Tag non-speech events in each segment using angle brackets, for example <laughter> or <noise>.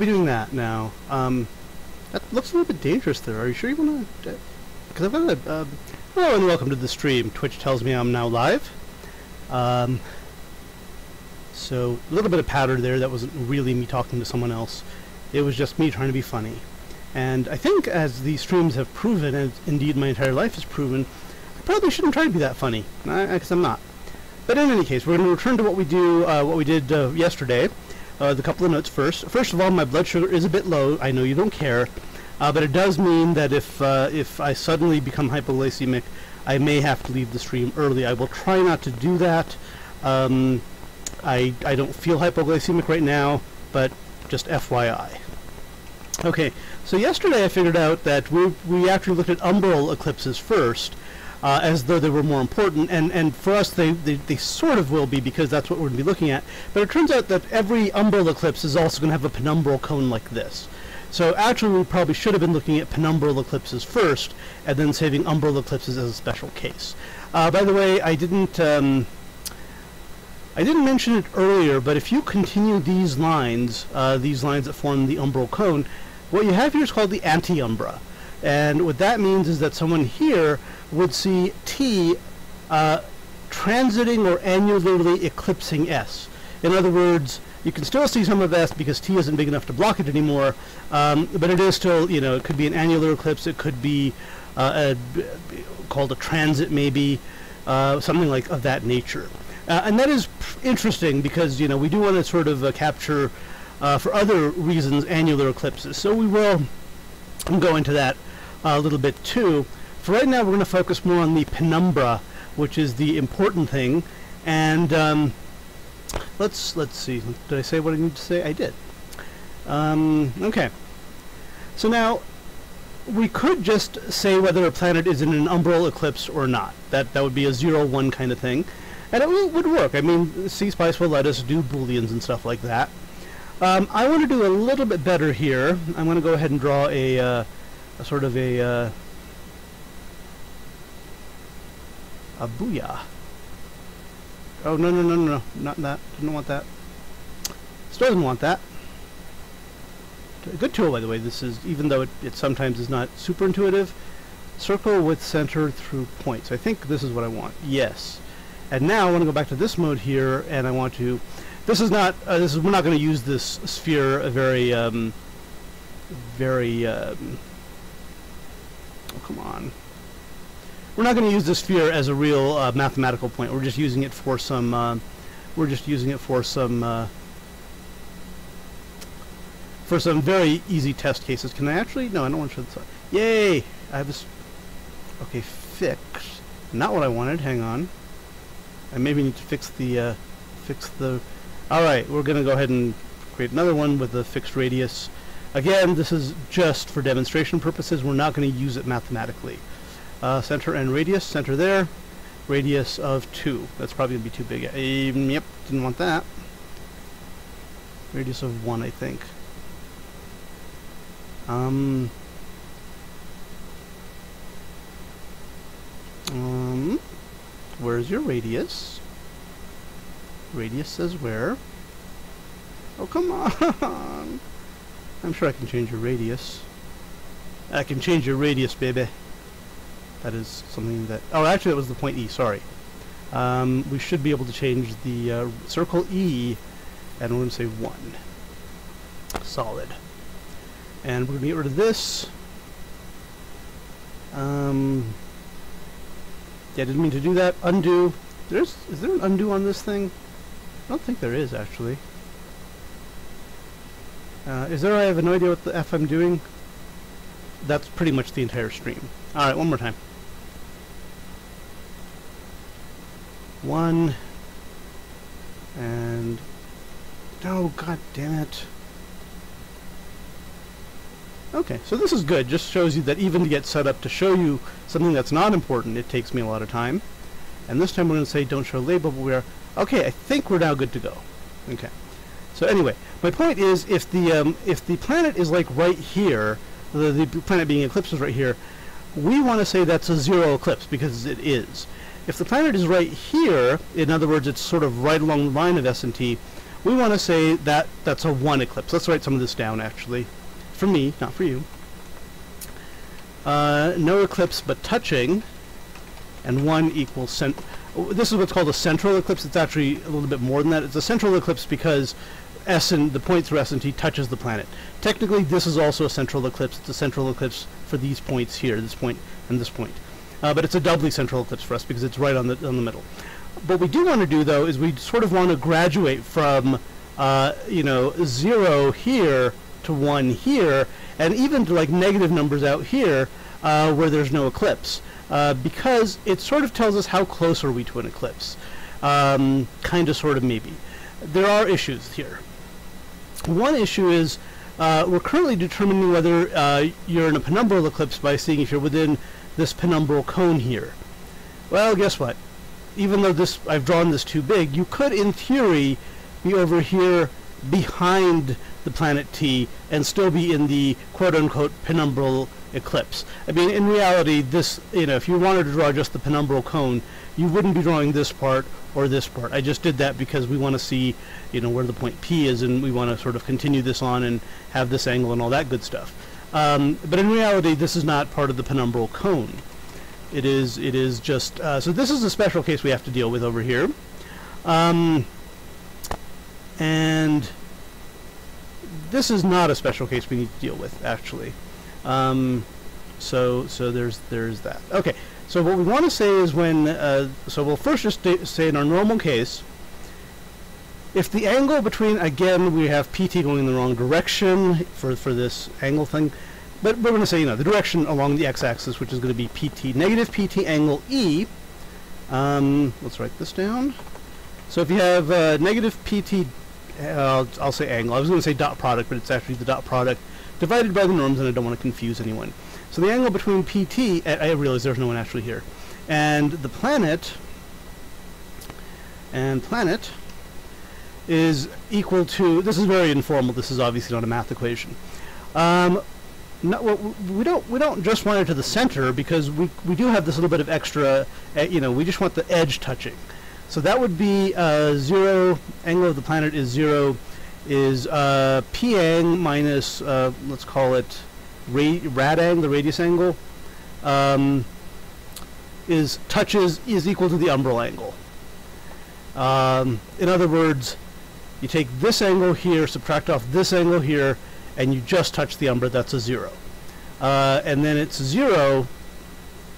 be doing that now. Um, that looks a little bit dangerous there. Are you sure you want to... Because I've got a... Um, hello and welcome to the stream. Twitch tells me I'm now live. Um, so, a little bit of patter there. That wasn't really me talking to someone else. It was just me trying to be funny. And I think, as these streams have proven, and indeed my entire life has proven, I probably shouldn't try to be that funny, I because I'm not. But in any case, we're going to return to what we do, uh, what we did uh, yesterday. Uh, the couple of notes first. First of all, my blood sugar is a bit low. I know you don't care, uh, but it does mean that if uh, if I suddenly become hypoglycemic, I may have to leave the stream early. I will try not to do that. Um, I I don't feel hypoglycemic right now, but just FYI. Okay, so yesterday I figured out that we we actually looked at umbral eclipses first, uh, as though they were more important, and, and for us they, they, they sort of will be because that's what we're going to be looking at. But it turns out that every umbral eclipse is also going to have a penumbral cone like this. So actually we probably should have been looking at penumbral eclipses first, and then saving umbral eclipses as a special case. Uh, by the way, I didn't... Um, I didn't mention it earlier, but if you continue these lines, uh, these lines that form the umbral cone, what you have here is called the anti-umbra. And what that means is that someone here would see T uh, transiting or annularly eclipsing S. In other words, you can still see some of S because T isn't big enough to block it anymore, um, but it is still, you know, it could be an annular eclipse, it could be uh, called a transit maybe, uh, something like of that nature. Uh, and that is interesting because, you know, we do want to sort of uh, capture, uh, for other reasons, annular eclipses. So we will go into that a little bit too. For right now, we're going to focus more on the penumbra, which is the important thing. And um, let's let's see. Did I say what I need to say? I did. Um, okay. So now we could just say whether a planet is in an umbral eclipse or not. That that would be a zero one kind of thing, and it would work. I mean, C-Spice will let us do booleans and stuff like that. Um, I want to do a little bit better here. I'm going to go ahead and draw a, uh, a sort of a uh, A booyah. Oh, no, no, no, no, no. Not that. Didn't want that. Still doesn't want that. A good tool, by the way. This is, even though it, it sometimes is not super intuitive, circle with center through points. I think this is what I want. Yes. And now I want to go back to this mode here, and I want to... This is not... Uh, this is, we're not going to use this sphere a very... Um, very... Um, oh, come on we're not going to use the sphere as a real uh, mathematical point. We're just using it for some. Uh, we're just using it for some. Uh, for some very easy test cases. Can I actually? No, I don't want to show this. Yay! I have this. Okay, fix. Not what I wanted. Hang on. I maybe need to fix the. Uh, fix the. All right, we're going to go ahead and create another one with a fixed radius. Again, this is just for demonstration purposes. We're not going to use it mathematically. Uh, center and radius, center there. Radius of 2. That's probably going to be too big. Um, yep, didn't want that. Radius of 1, I think. Um, um, where's your radius? Radius says where? Oh, come <laughs> on! I'm sure I can change your radius. I can change your radius, baby. That is something that... Oh, actually, that was the point E, sorry. Um, we should be able to change the uh, circle E, and we're going to say 1. Solid. And we're going to get rid of this. Um, yeah, I didn't mean to do that. Undo. There's Is there an undo on this thing? I don't think there is, actually. Uh, is there? I have no idea what the F I'm doing. That's pretty much the entire stream. Alright, one more time. One. And oh god damn it. Okay so this is good. Just shows you that even to get set up to show you something that's not important it takes me a lot of time. And this time we're going to say don't show label but we're okay I think we're now good to go. Okay. So anyway my point is if the um, if the planet is like right here the, the planet being eclipsed is right here we want to say that's a zero eclipse because it is if the planet is right here, in other words, it's sort of right along the line of S and T, we want to say that that's a one eclipse. Let's write some of this down actually, for me, not for you. Uh, no eclipse but touching, and one equals cent. This is what's called a central eclipse. It's actually a little bit more than that. It's a central eclipse because S and the point through S and T touches the planet. Technically, this is also a central eclipse. It's a central eclipse for these points here, this point and this point. Uh, but it's a doubly central eclipse for us because it's right on the on the middle. What we do want to do though is we sort of want to graduate from uh, you know zero here to one here, and even to like negative numbers out here uh, where there's no eclipse, uh, because it sort of tells us how close are we to an eclipse. Um, kind of, sort of, maybe. There are issues here. One issue is uh, we're currently determining whether uh, you're in a penumbral eclipse by seeing if you're within this penumbral cone here. Well, guess what? Even though this I've drawn this too big, you could, in theory, be over here behind the planet T and still be in the quote-unquote penumbral eclipse. I mean, in reality, this, you know, if you wanted to draw just the penumbral cone, you wouldn't be drawing this part or this part. I just did that because we want to see, you know, where the point P is and we want to sort of continue this on and have this angle and all that good stuff. Um, but in reality, this is not part of the penumbral cone. It is, it is just, uh, so this is a special case we have to deal with over here. Um, and this is not a special case we need to deal with, actually. Um, so, so there's, there's that. Okay, so what we want to say is when, uh, so we'll first just say in our normal case, if the angle between, again, we have PT going in the wrong direction for, for this angle thing, but we're going to say, you know, the direction along the x-axis, which is going to be PT, negative PT angle E, um, let's write this down. So if you have uh, negative PT, uh, I'll, I'll say angle, I was going to say dot product, but it's actually the dot product divided by the norms, and I don't want to confuse anyone. So the angle between PT, I realize there's no one actually here, and the planet, and planet, is equal to, this is very informal, this is obviously not a math equation. Um, no, well, we don't we don't just want it to the center because we we do have this little bit of extra, uh, you know, we just want the edge touching. So that would be uh, zero angle of the planet is zero, is uh, p-ang minus uh, let's call it ra radang, the radius angle, um, is touches is equal to the umbral angle. Um, in other words, you take this angle here, subtract off this angle here, and you just touch the umbra, that's a zero. Uh, and then it's zero,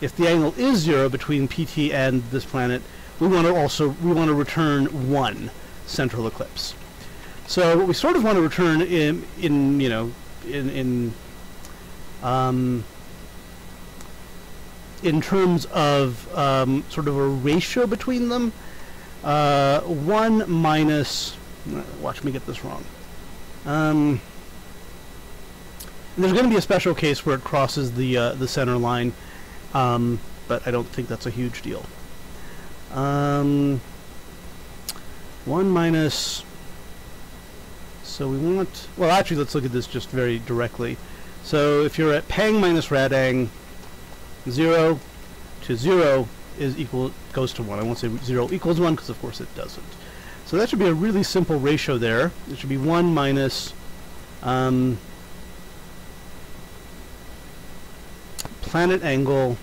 if the angle is zero between PT and this planet, we want to also, we want to return one central eclipse. So what we sort of want to return in, in you know, in, in, um, in terms of um, sort of a ratio between them, uh, 1 minus watch me get this wrong. Um, there's going to be a special case where it crosses the uh, the center line, um, but I don't think that's a huge deal. Um, one minus. So we want. Well, actually, let's look at this just very directly. So if you're at pang minus radang, zero to zero is equal goes to one. I won't say zero equals one because of course it doesn't. So that should be a really simple ratio there. It should be 1 minus um, planet angle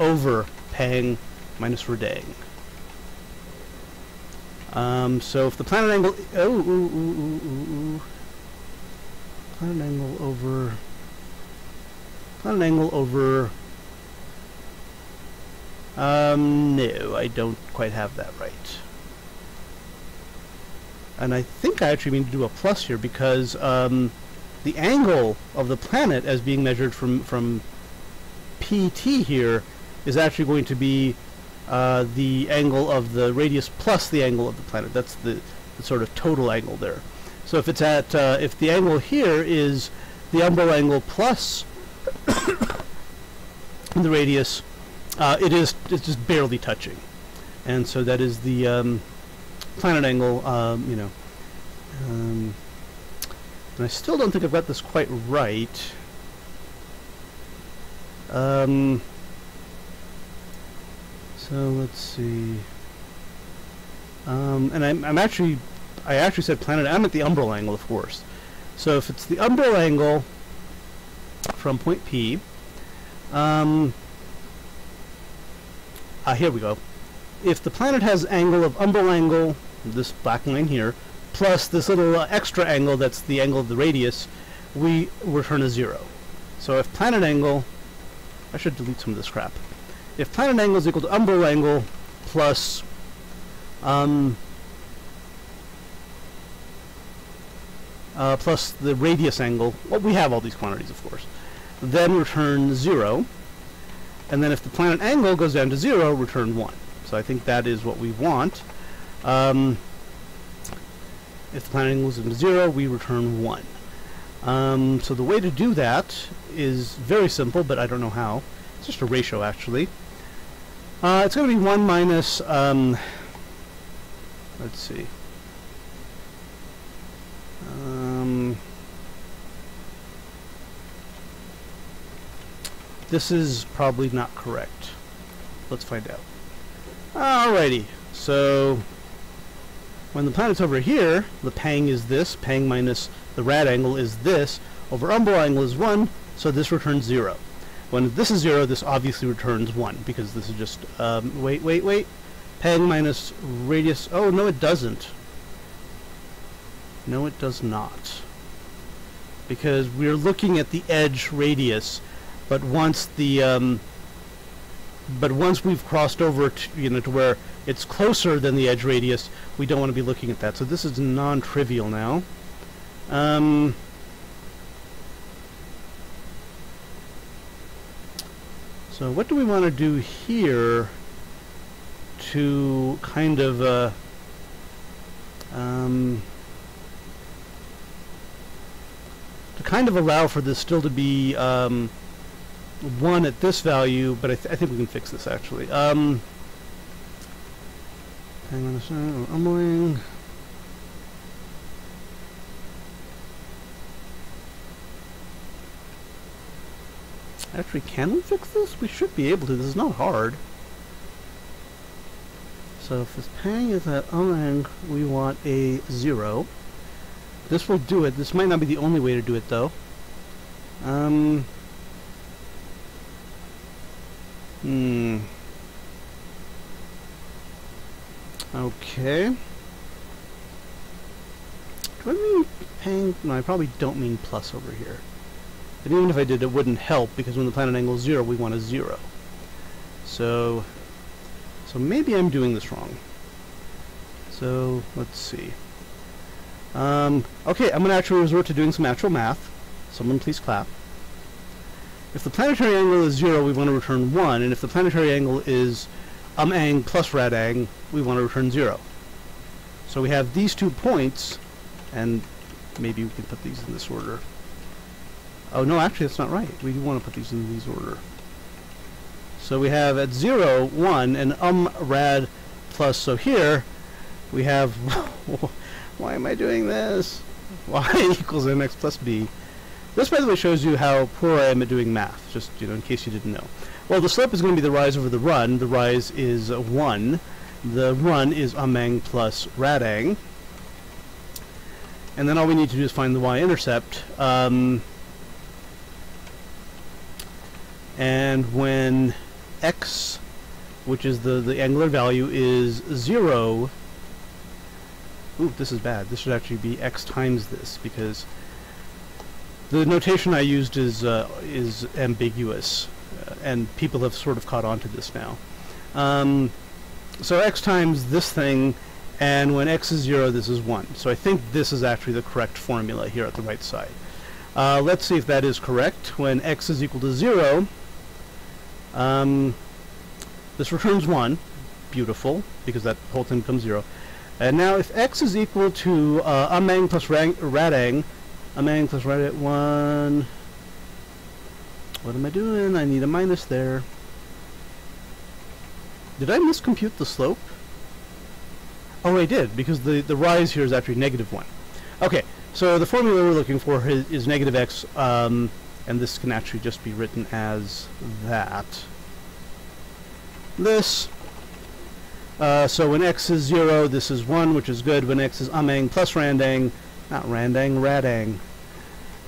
over pang minus radang. Um, so if the planet angle, oh, ooh, ooh, ooh, planet angle over, planet angle over, um, no, I don't quite have that right and I think I actually mean to do a plus here because um, the angle of the planet as being measured from from PT here is actually going to be uh, the angle of the radius plus the angle of the planet. That's the, the sort of total angle there. So if it's at uh, if the angle here is the umbral angle plus <coughs> the radius, uh, it is it's just barely touching, and so that is the um, planet angle, um, you know. Um, and I still don't think I've got this quite right. Um, so let's see. Um, and I'm, I'm actually, I actually said planet. I'm at the umbral angle, of course. So if it's the umbral angle from point P, um, ah, here we go. If the planet has angle of umbral angle, this black line here, plus this little uh, extra angle that's the angle of the radius, we return a zero. So if planet angle, I should delete some of this crap. If planet angle is equal to umbral angle plus um, uh, plus the radius angle, well, we have all these quantities, of course, then return 0. And then if the planet angle goes down to 0, return 1. So I think that is what we want. Um, if the planet down 0, we return 1. Um, so the way to do that is very simple, but I don't know how. It's just a ratio, actually. Uh, it's going to be 1 minus, um, let's see. Um, this is probably not correct. Let's find out. Alrighty, so when the planet's over here, the pang is this, pang minus the rad angle is this, over umbral angle is 1, so this returns 0. When this is 0, this obviously returns 1, because this is just, um, wait, wait, wait, pang minus radius, oh no it doesn't. No, it does not. Because we're looking at the edge radius, but once the um, but once we've crossed over to, you know to where it's closer than the edge radius, we don't want to be looking at that. So this is non-trivial now. Um, so what do we want to do here to kind of uh, um, to kind of allow for this still to be um, 1 at this value, but I, th I, think we can fix this actually. Um, hang on a second, umbling. Actually, can we fix this? We should be able to. This is not hard. So if this pang is at umbling, we want a 0. This will do it. This might not be the only way to do it, though. Um... Hmm... Okay. Do I mean paying? No, I probably don't mean plus over here. And even if I did, it wouldn't help, because when the planet angle is zero, we want a zero. So... So maybe I'm doing this wrong. So, let's see. Um, okay, I'm going to actually resort to doing some actual math. Someone please clap. If the planetary angle is 0, we want to return 1, and if the planetary angle is um ang plus rad ang, we want to return 0. So we have these two points, and maybe we can put these in this order. Oh, no, actually that's not right. We do want to put these in these order. So we have at 0, 1, and um rad plus, so here we have <laughs> Why am I doing this? y <laughs> equals mx plus b. This, by the way, shows you how poor I am at doing math, just you know, in case you didn't know. Well, the slope is going to be the rise over the run. The rise is uh, 1. The run is umang plus radang. And then all we need to do is find the y-intercept. Um, and when x, which is the, the angular value, is 0, Ooh, this is bad. This should actually be x times this, because the notation I used is uh, is ambiguous, uh, and people have sort of caught on to this now. Um, so x times this thing, and when x is 0, this is 1. So I think this is actually the correct formula here at the right side. Uh, let's see if that is correct. When x is equal to 0, um, this returns 1. Beautiful, because that whole thing becomes 0. And now if x is equal to uh, amang plus radang, amang plus radang 1, what am I doing? I need a minus there. Did I miscompute the slope? Oh, I did, because the, the rise here is actually negative 1. Okay, so the formula we're looking for is, is negative x, um, and this can actually just be written as that. This Uh, so when x is 0, this is 1, which is good. When x is umang plus randang, not randang, radang,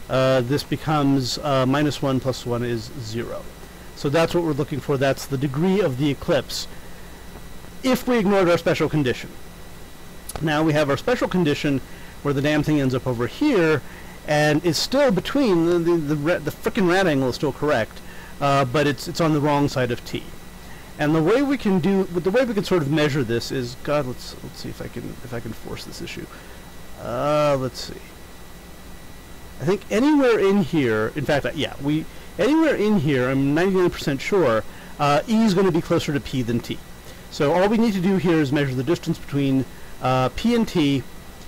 uh, this becomes uh, minus 1 plus 1 is 0. So that's what we're looking for. That's the degree of the eclipse if we ignored our special condition. Now we have our special condition where the damn thing ends up over here and is still between the the the, the frickin' rad angle is still correct, uh, but it's it's on the wrong side of t. And the way we can do the way we can sort of measure this is God. Let's let's see if I can if I can force this issue. Uh, let's see. I think anywhere in here, in fact, uh, yeah, we anywhere in here, I'm 99% sure, uh, e is going to be closer to p than t. So all we need to do here is measure the distance between uh, p and t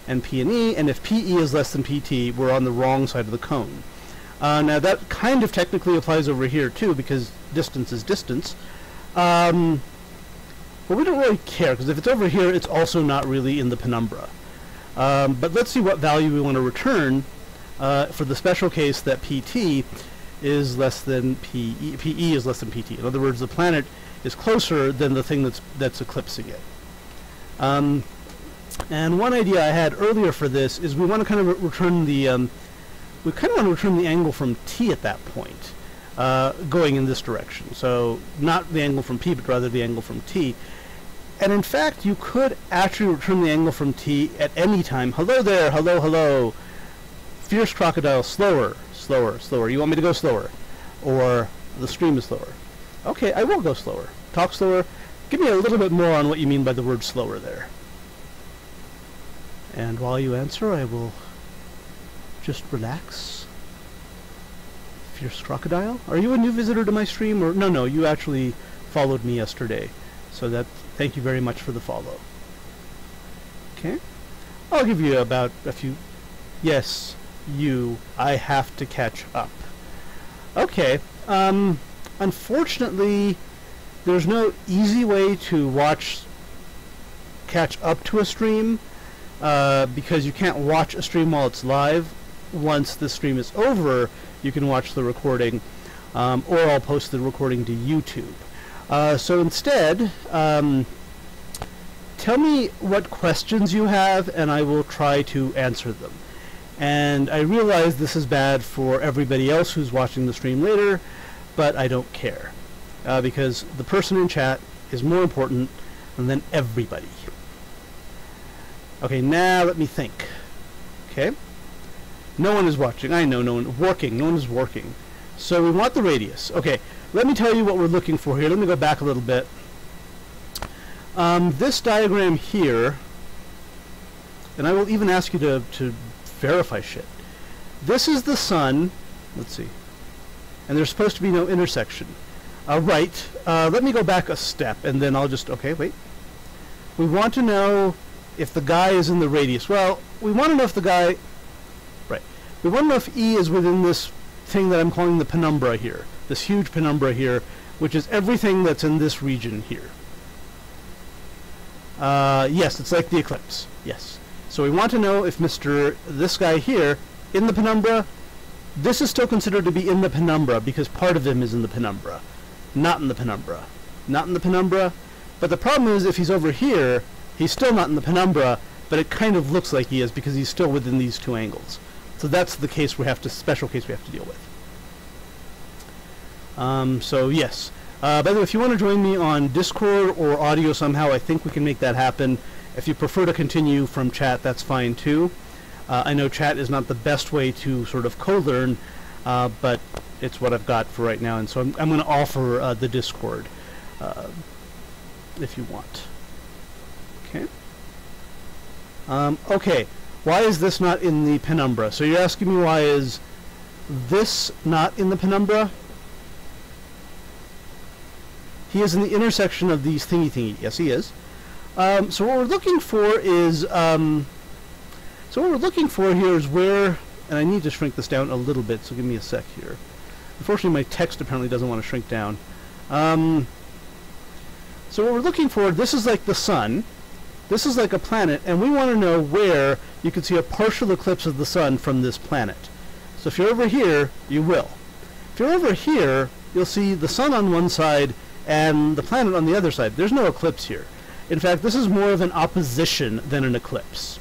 and p and e, and if pe is less than pt, we're on the wrong side of the cone. Uh, now that kind of technically applies over here too, because distance is distance. Um, but we don't really care, because if it's over here, it's also not really in the penumbra. Um, but let's see what value we want to return uh, for the special case that pt is less than PE, PE is less than PT. In other words, the planet is closer than the thing that's that's eclipsing it. Um, and one idea I had earlier for this is we want to kind of return the um, we kind of want to return the angle from T at that point, uh, going in this direction. So not the angle from P, but rather the angle from T. And in fact, you could actually return the angle from T at any time. Hello there, hello, hello. Fierce crocodile, slower, slower, slower. You want me to go slower? Or the stream is slower. Okay, I will go slower. Talk slower. Give me a little bit more on what you mean by the word slower there. And while you answer, I will just relax. Fierce Crocodile? Are you a new visitor to my stream? or No, no, you actually followed me yesterday. So that, thank you very much for the follow. Okay. I'll give you about a few... Yes, you. I have to catch up. Okay. Um, unfortunately, there's no easy way to watch catch up to a stream uh, because you can't watch a stream while it's live. Once the stream is over, you can watch the recording, um, or I'll post the recording to YouTube. Uh, so instead, um, tell me what questions you have, and I will try to answer them. And I realize this is bad for everybody else who's watching the stream later, but I don't care. Uh, because the person in chat is more important than everybody. Okay, now let me think. Okay? No one is watching. I know no one working. No one is working. So we want the radius. Okay, let me tell you what we're looking for here. Let me go back a little bit. Um, this diagram here, and I will even ask you to, to verify shit. This is the sun. Let's see. And there's supposed to be no intersection. Uh, right. Uh, let me go back a step, and then I'll just... Okay, wait. We want to know if the guy is in the radius. Well, we want to know if the guy... Right. We want to know if E is within this thing that I'm calling the penumbra here. This huge penumbra here, which is everything that's in this region here. Uh, yes, it's like the eclipse. Yes. So we want to know if Mr. this guy here, in the penumbra, this is still considered to be in the penumbra because part of him is in the penumbra. Not in the penumbra. Not in the penumbra. But the problem is if he's over here, He's still not in the penumbra, but it kind of looks like he is because he's still within these two angles. So that's the case we have to, special case we have to deal with. Um, so yes. Uh, by the way, if you want to join me on Discord or audio somehow, I think we can make that happen. If you prefer to continue from chat, that's fine too. Uh, I know chat is not the best way to sort of co-learn, uh, but it's what I've got for right now, and so I'm, I'm going to offer uh, the Discord uh, if you want. Okay. Um, okay. Why is this not in the penumbra? So you're asking me why is this not in the penumbra? He is in the intersection of these thingy thingy. Yes, he is. Um, so what we're looking for is, um, so what we're looking for here is where, and I need to shrink this down a little bit, so give me a sec here. Unfortunately, my text apparently doesn't want to shrink down. Um, so what we're looking for, this is like the sun. This is like a planet, and we want to know where you can see a partial eclipse of the sun from this planet. So if you're over here, you will. If you're over here, you'll see the sun on one side and the planet on the other side. There's no eclipse here. In fact, this is more of an opposition than an eclipse.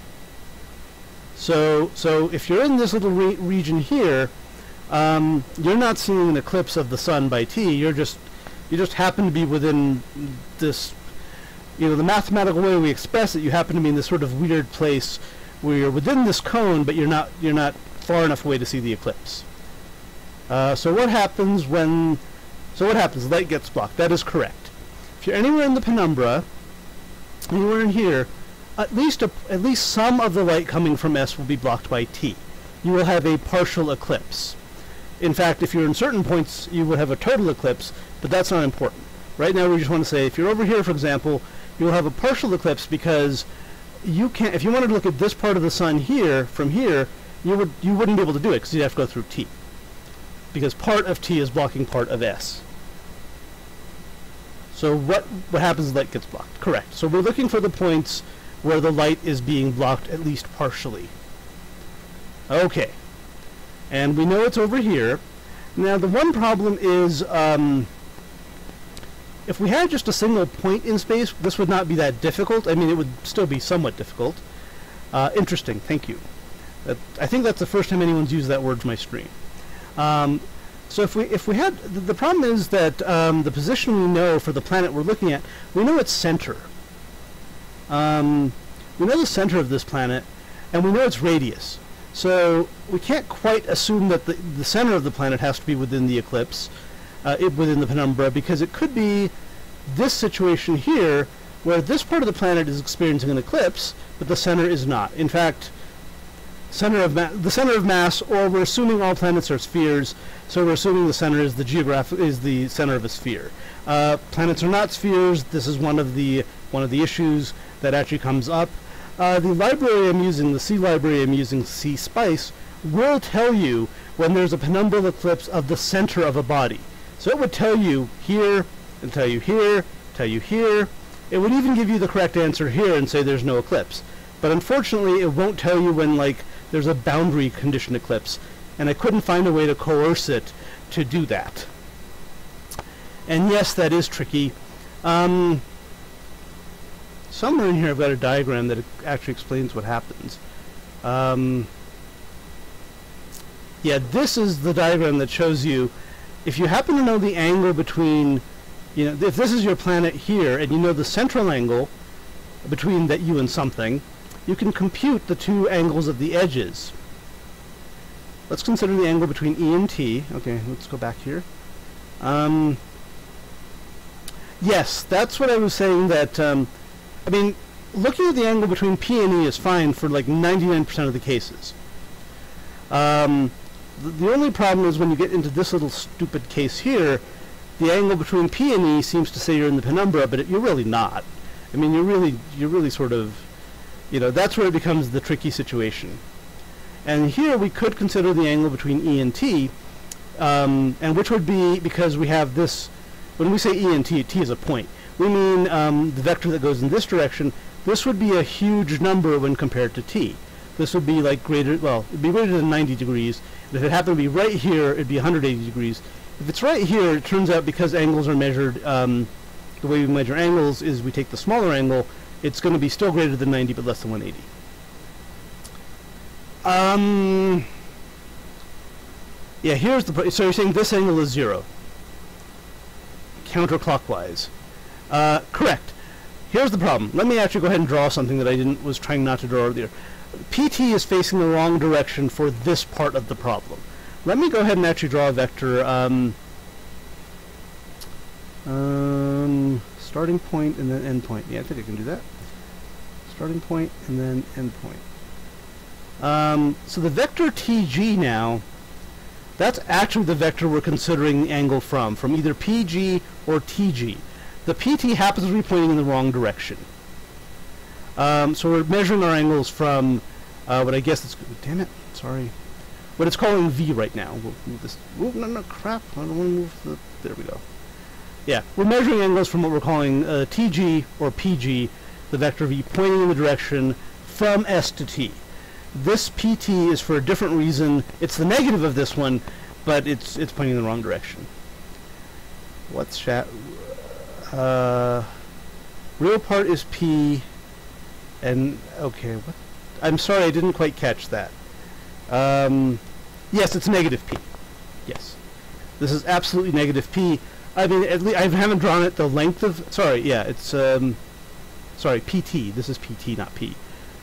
So, so if you're in this little re region here, um, you're not seeing an eclipse of the sun by t. You're just, you just happen to be within this, you know, the mathematical way we express it. You happen to be in this sort of weird place where you're within this cone, but you're not, you're not far enough away to see the eclipse. Uh, so what happens when, so what happens? Light gets blocked. That is correct. If you're anywhere in the penumbra, anywhere in here, at least a, at least some of the light coming from S will be blocked by T. You will have a partial eclipse. In fact, if you're in certain points, you would have a total eclipse, but that's not important. Right now, we just want to say if you're over here, for example, you'll have a partial eclipse because you can't. If you wanted to look at this part of the sun here from here, you would you wouldn't be able to do it because you'd have to go through T, because part of T is blocking part of S. So what what happens is light gets blocked. Correct. So we're looking for the points where the light is being blocked at least partially. Okay. And we know it's over here. Now the one problem is um, if we had just a single point in space, this would not be that difficult. I mean, it would still be somewhat difficult. Uh, interesting. Thank you. That, I think that's the first time anyone's used that word for my stream. Um, so if we if we had the, the problem is that um, the position we know for the planet we're looking at, we know its center. Um, we know the center of this planet, and we know its radius. So we can't quite assume that the, the center of the planet has to be within the eclipse, uh, it, within the penumbra, because it could be this situation here, where this part of the planet is experiencing an eclipse, but the center is not. In fact, center of the center of mass, or we're assuming all planets are spheres, so we're assuming the center is the geographic is the center of a sphere. Uh, planets are not spheres. This is one of the one of the issues that actually comes up. Uh, the library I'm using, the C library I'm using, C Spice, will tell you when there's a penumbral eclipse of the center of a body. So it would tell you here, and tell you here, tell you here. It would even give you the correct answer here and say there's no eclipse. But unfortunately, it won't tell you when like there's a boundary condition eclipse, and I couldn't find a way to coerce it to do that. And yes, that is tricky. Um, somewhere in here I've got a diagram that actually explains what happens. Um, yeah, this is the diagram that shows you if you happen to know the angle between, you know, if this is your planet here and you know the central angle between that you and something, you can compute the two angles of the edges. Let's consider the angle between E and T. Okay, let's go back here. Um, yes, that's what I was saying that, um, I mean, looking at the angle between P and E is fine for like 99% of the cases. Um, the, the only problem is when you get into this little stupid case here, the angle between P and E seems to say you're in the penumbra, but it, you're really not. I mean, you're really, you're really sort of you know, that's where it becomes the tricky situation. And here we could consider the angle between E and T, um, and which would be, because we have this, when we say E and T, T is a point, we mean um, the vector that goes in this direction, this would be a huge number when compared to T. This would be like greater, well, it'd be greater than 90 degrees. And if it happened to be right here, it'd be 180 degrees. If it's right here, it turns out because angles are measured, um, the way we measure angles is we take the smaller angle, it's going to be still greater than 90 but less than 180. Um, yeah, here's the, so you're saying this angle is zero. Counterclockwise. Uh, correct. Here's the problem. Let me actually go ahead and draw something that I didn't, was trying not to draw earlier. PT is facing the wrong direction for this part of the problem. Let me go ahead and actually draw a vector. Um, um, starting point and then end point. Yeah, I think I can do that. Starting point and then end point. Um, so the vector TG now, that's actually the vector we're considering the angle from, from either PG or TG. The PT happens to be pointing in the wrong direction. Um, so we're measuring our angles from uh, what I guess it's, damn it, sorry, what it's calling V right now. We'll move this, oh, no, no, crap, I don't want to move the, there we go. Yeah, we're measuring angles from what we're calling uh, TG or PG, the vector v pointing in the direction from S to T. This PT is for a different reason. It's the negative of this one, but it's it's pointing in the wrong direction. What's that? Uh, real part is p, and okay, what? I'm sorry, I didn't quite catch that. Um, yes, it's negative p. Yes, this is absolutely negative p. I mean, at least I haven't drawn it the length of. Sorry, yeah, it's um, sorry, pt. This is pt, not p.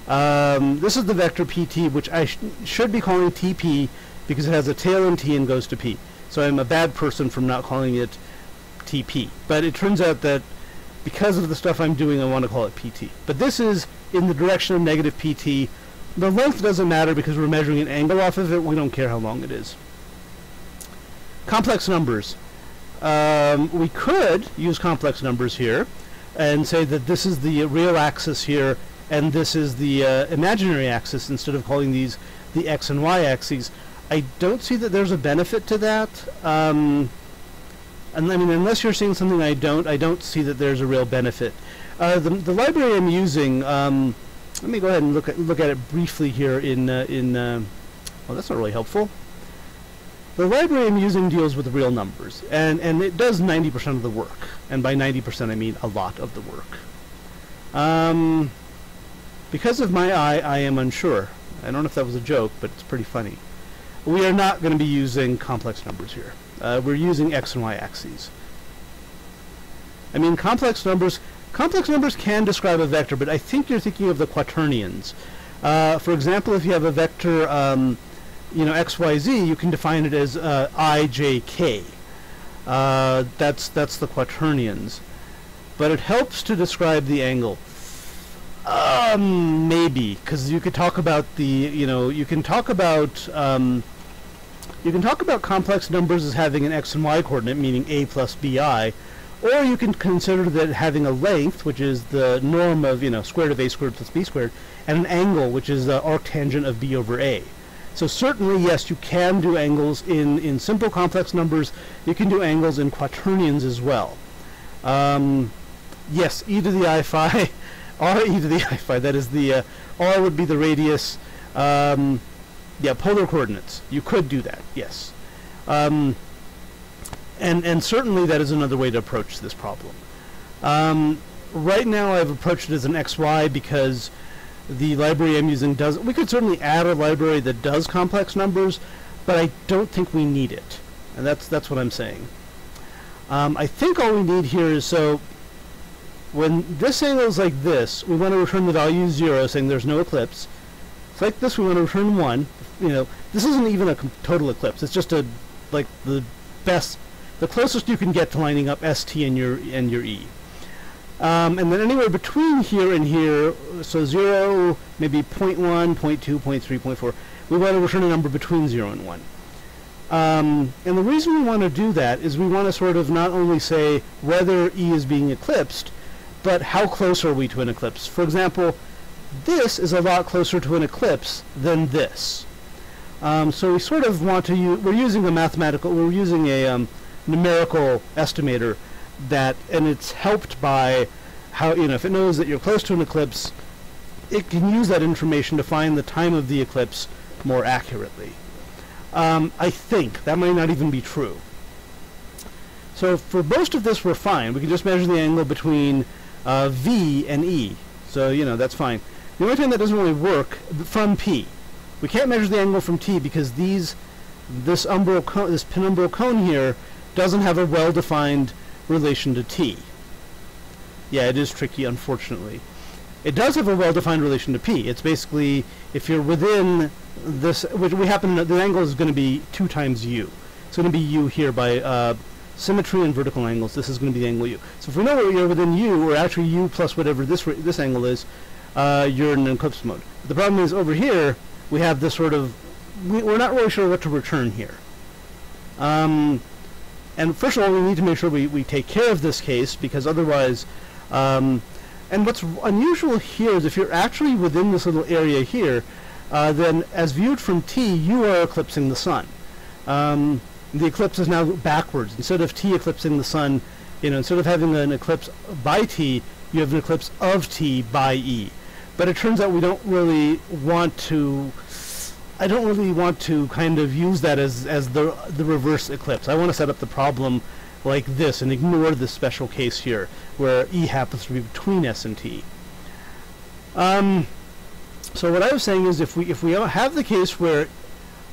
Um, this is the vector pt, which I sh should be calling tp because it has a tail in t and goes to p. So I'm a bad person from not calling it TP. But it turns out that because of the stuff I'm doing, I want to call it PT. But this is in the direction of negative PT. The length doesn't matter because we're measuring an angle off of it. We don't care how long it is. Complex numbers. Um, we could use complex numbers here and say that this is the real axis here and this is the uh, imaginary axis instead of calling these the x and y axes. I don't see that there's a benefit to that. Um, and I mean, unless you're seeing something I don't, I don't see that there's a real benefit. Uh, the, the library I'm using, um, let me go ahead and look at look at it briefly here in uh, in. Uh, well, that's not really helpful. The library I'm using deals with real numbers, and and it does 90% of the work, and by 90% I mean a lot of the work. Um, because of my eye, I am unsure. I don't know if that was a joke, but it's pretty funny. We are not going to be using complex numbers here. Uh, we're using x and y axes. I mean, complex numbers, complex numbers can describe a vector, but I think you're thinking of the quaternions. Uh, for example, if you have a vector, um, you know, x, y, z, you can define it as uh, i, j, k. Uh, that's that's the quaternions, but it helps to describe the angle. Um, maybe because you could talk about the, you know, you can talk about. Um, you can talk about complex numbers as having an x and y coordinate, meaning a plus bi, or you can consider that having a length, which is the norm of, you know, square root of a squared plus b squared, and an angle, which is the arctangent of b over a. So certainly, yes, you can do angles in, in simple complex numbers. You can do angles in quaternions as well. Um, yes, e to the i phi, <laughs> r e to the i phi, that is the, uh, r would be the radius, um, yeah, polar coordinates. You could do that, yes. Um, and, and certainly that is another way to approach this problem. Um, right now I've approached it as an XY because the library I'm using does, we could certainly add a library that does complex numbers, but I don't think we need it. And that's, that's what I'm saying. Um, I think all we need here is, so when this angle is like this, we want to return the value 0, saying there's no eclipse. It's like this, we want to return 1 you know, this isn't even a total eclipse. It's just a like the best, the closest you can get to lining up ST and your and your E. Um, and then anywhere between here and here, so 0, maybe 0 0.1, 0 0.2, 0 0.3, 0 0.4, we want to return a number between 0 and 1. Um, and the reason we want to do that is we want to sort of not only say whether E is being eclipsed, but how close are we to an eclipse. For example, this is a lot closer to an eclipse than this. Um, so we sort of want to we're using a mathematical, we're using a um, numerical estimator that, and it's helped by how, you know, if it knows that you're close to an eclipse, it can use that information to find the time of the eclipse more accurately. Um, I think. That might not even be true. So for most of this, we're fine. We can just measure the angle between uh, V and E. So, you know, that's fine. The only time that doesn't really work, from P. We can't measure the angle from T because these, this umbral this penumbral cone here doesn't have a well-defined relation to T. Yeah, it is tricky, unfortunately. It does have a well-defined relation to P. It's basically, if you're within this, which we happen, the angle is going to be 2 times U. It's going to be U here by uh, symmetry and vertical angles. This is going to be the angle U. So if we know you're within U, or actually U plus whatever this, this angle is, uh, you're in eclipse mode. The problem is over here, we have this sort of, we, are not really sure what to return here. Um, and first of all, we need to make sure we, we take care of this case because otherwise, um, and what's unusual here is if you're actually within this little area here, uh, then as viewed from T, you are eclipsing the sun. Um, the eclipse is now backwards. Instead of T eclipsing the sun, you know, instead of having an eclipse by T, you have an eclipse of T by E. But it turns out we don't really want to. I don't really want to kind of use that as as the the reverse eclipse. I want to set up the problem like this and ignore this special case here, where E happens to be between S and T. Um, so what I was saying is if we if we have the case where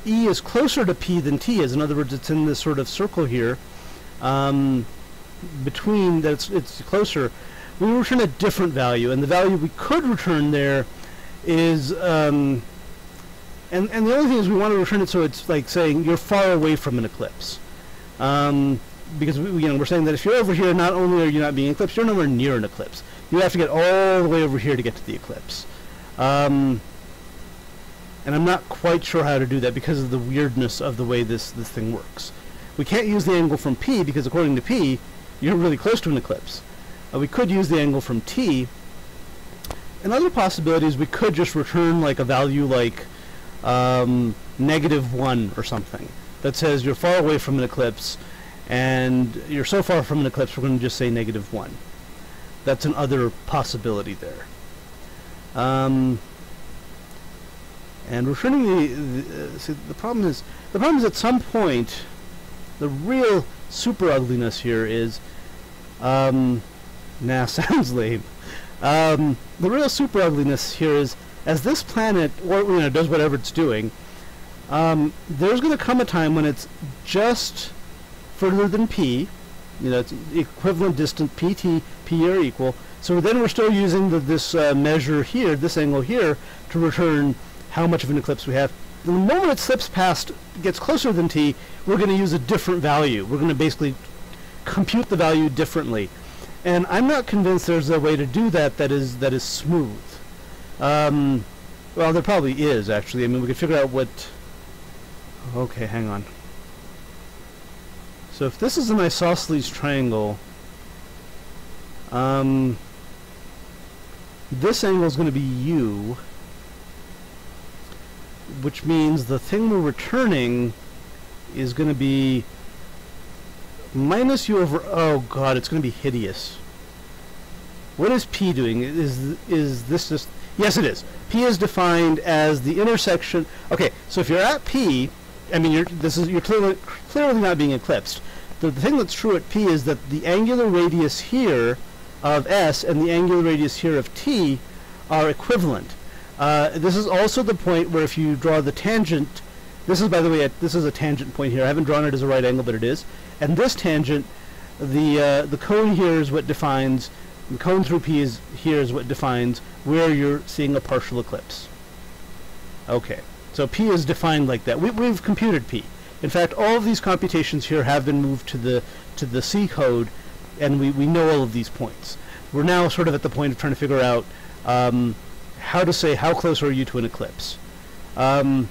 E is closer to P than T is, in other words, it's in this sort of circle here, um, between that it's, it's closer, we return a different value, and the value we could return there is, um, and and the other thing is we want to return it so it's like saying you're far away from an eclipse, um, because we, you know we're saying that if you're over here, not only are you not being eclipsed, you're nowhere near an eclipse. You have to get all the way over here to get to the eclipse. Um, and I'm not quite sure how to do that because of the weirdness of the way this, this thing works. We can't use the angle from P because according to P, you're really close to an eclipse. Uh, we could use the angle from T. Another possibility is we could just return like a value like um, negative 1 or something that says you're far away from an eclipse and you're so far from an eclipse we're going to just say negative 1. That's another possibility there. Um, and returning the, the, uh, see, the problem is the problem is at some point the real super ugliness here is um, <laughs> nah <laughs> sounds lame um, the real super ugliness here is as this planet or you know does whatever it's doing um, there's going to come a time when it's just further than p you know it's equivalent distance pt p are equal so then we're still using the, this uh, measure here this angle here to return how much of an eclipse we have. The moment it slips past, gets closer than t, we're going to use a different value. We're going to basically compute the value differently. And I'm not convinced there's a way to do that that is that is smooth. Um, well, there probably is, actually. I mean, we could figure out what... Okay, hang on. So if this is an isosceles triangle, um, this angle is going to be u, which means the thing we're returning is going to be minus u over oh god it's going to be hideous what is p doing is is this just yes it is p is defined as the intersection okay so if you're at p i mean you're this is you're clearly clearly not being eclipsed the, the thing that's true at p is that the angular radius here of s and the angular radius here of t are equivalent uh, this is also the point where if you draw the tangent, this is by the way, a, this is a tangent point here. I haven't drawn it as a right angle, but it is. And this tangent, the uh, the cone here is what defines, the cone through P is here is what defines where you're seeing a partial eclipse. Okay, so P is defined like that. We, we've computed P. In fact, all of these computations here have been moved to the to the C code, and we, we know all of these points. We're now sort of at the point of trying to figure out um, how to say how close are you to an eclipse. Um,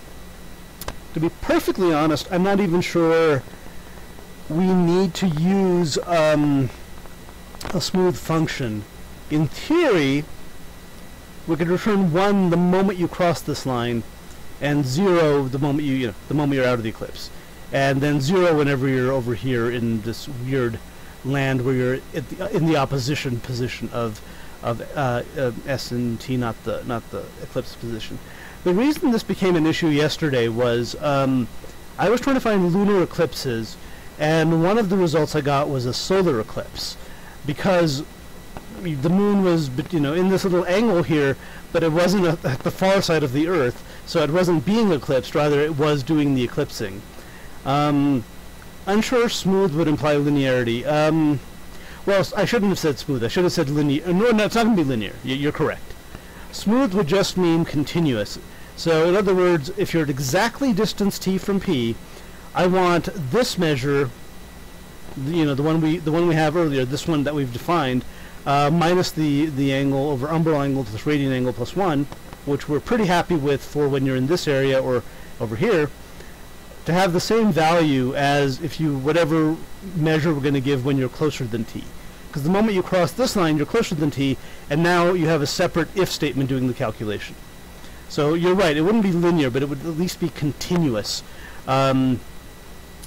to be perfectly honest, I'm not even sure we need to use um, a smooth function. In theory, we could return 1 the moment you cross this line, and 0 the moment you, you know, the moment you're out of the eclipse. And then 0 whenever you're over here in this weird land where you're the, in the opposition position of of uh, uh, S and T, not the not the eclipse position. The reason this became an issue yesterday was um, I was trying to find lunar eclipses, and one of the results I got was a solar eclipse, because the moon was you know in this little angle here, but it wasn't at the far side of the Earth, so it wasn't being eclipsed. Rather, it was doing the eclipsing. Um, unsure smooth would imply linearity. Um, well, I shouldn't have said smooth. I should have said linear. No, no, it's not going to be linear. You're correct. Smooth would just mean continuous. So, in other words, if you're at exactly distance t from p, I want this measure, you know, the one we the one we have earlier, this one that we've defined, uh, minus the the angle over umbral angle to plus radian angle plus one, which we're pretty happy with for when you're in this area or over here to have the same value as if you whatever measure we're going to give when you're closer than t. Because the moment you cross this line, you're closer than t, and now you have a separate if statement doing the calculation. So you're right, it wouldn't be linear, but it would at least be continuous um,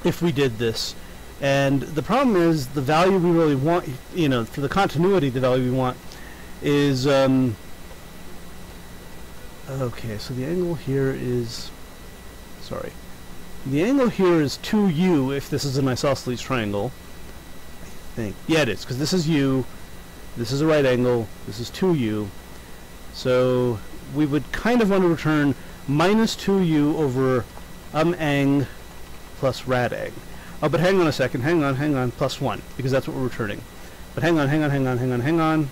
if we did this. And the problem is the value we really want, you know, for the continuity, the value we want is, um, okay, so the angle here is, sorry, the angle here is 2u if this is an isosceles triangle. think. Yeah, it is, because this is u, this is a right angle, this is 2u. So we would kind of want to return minus 2u over um ang plus rad ang. Oh, but hang on a second, hang on, hang on, plus 1, because that's what we're returning. But hang on, hang on, hang on, hang on, hang on.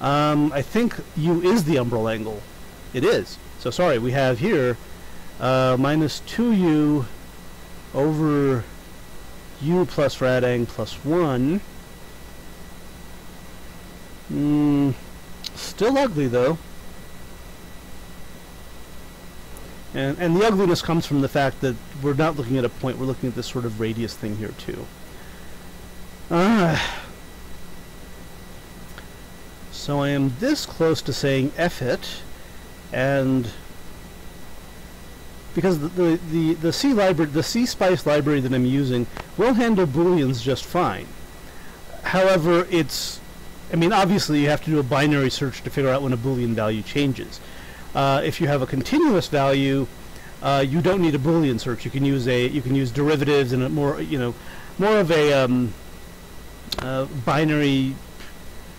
Um, I think u is the umbral angle. It is. So sorry, we have here uh, minus 2u over u plus radang plus 1. Mm, still ugly, though. And, and the ugliness comes from the fact that we're not looking at a point, we're looking at this sort of radius thing here, too. Ah. So I am this close to saying F it, and because the, the, the, the C library, the C Spice library that I'm using will handle booleans just fine. However, it's, I mean, obviously you have to do a binary search to figure out when a boolean value changes. Uh, if you have a continuous value, uh, you don't need a boolean search. You can use a, you can use derivatives and a more, you know, more of a um, uh, binary.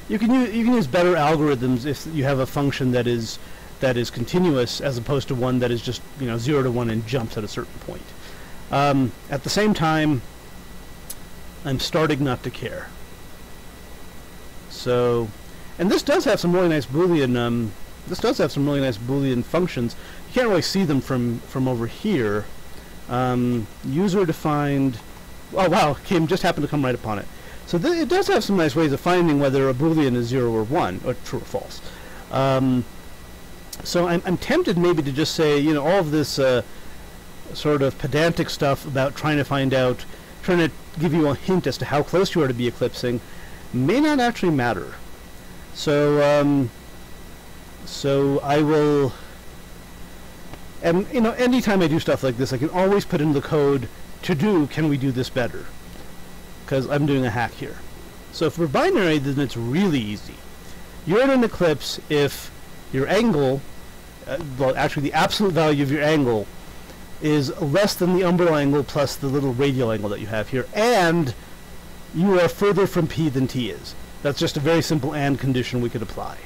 You can use you can use better algorithms if you have a function that is that is continuous as opposed to one that is just you know zero to one and jumps at a certain point. Um, at the same time, I'm starting not to care. So, and this does have some really nice Boolean. Um, this does have some really nice Boolean functions. You can't really see them from from over here. Um, user defined. Oh wow, came just happened to come right upon it. So it does have some nice ways of finding whether a Boolean is zero or one, or true or false. Um, so I'm, I'm tempted maybe to just say, you know, all of this uh, sort of pedantic stuff about trying to find out, trying to give you a hint as to how close you are to be eclipsing, may not actually matter. So, um, so I will, and you know, anytime I do stuff like this, I can always put in the code to do, can we do this better? Because I'm doing a hack here. So if we're binary, then it's really easy. You're in an eclipse if your angle, uh, well, actually the absolute value of your angle is less than the umbral angle plus the little radial angle that you have here, and you are further from P than T is. That's just a very simple AND condition we could apply.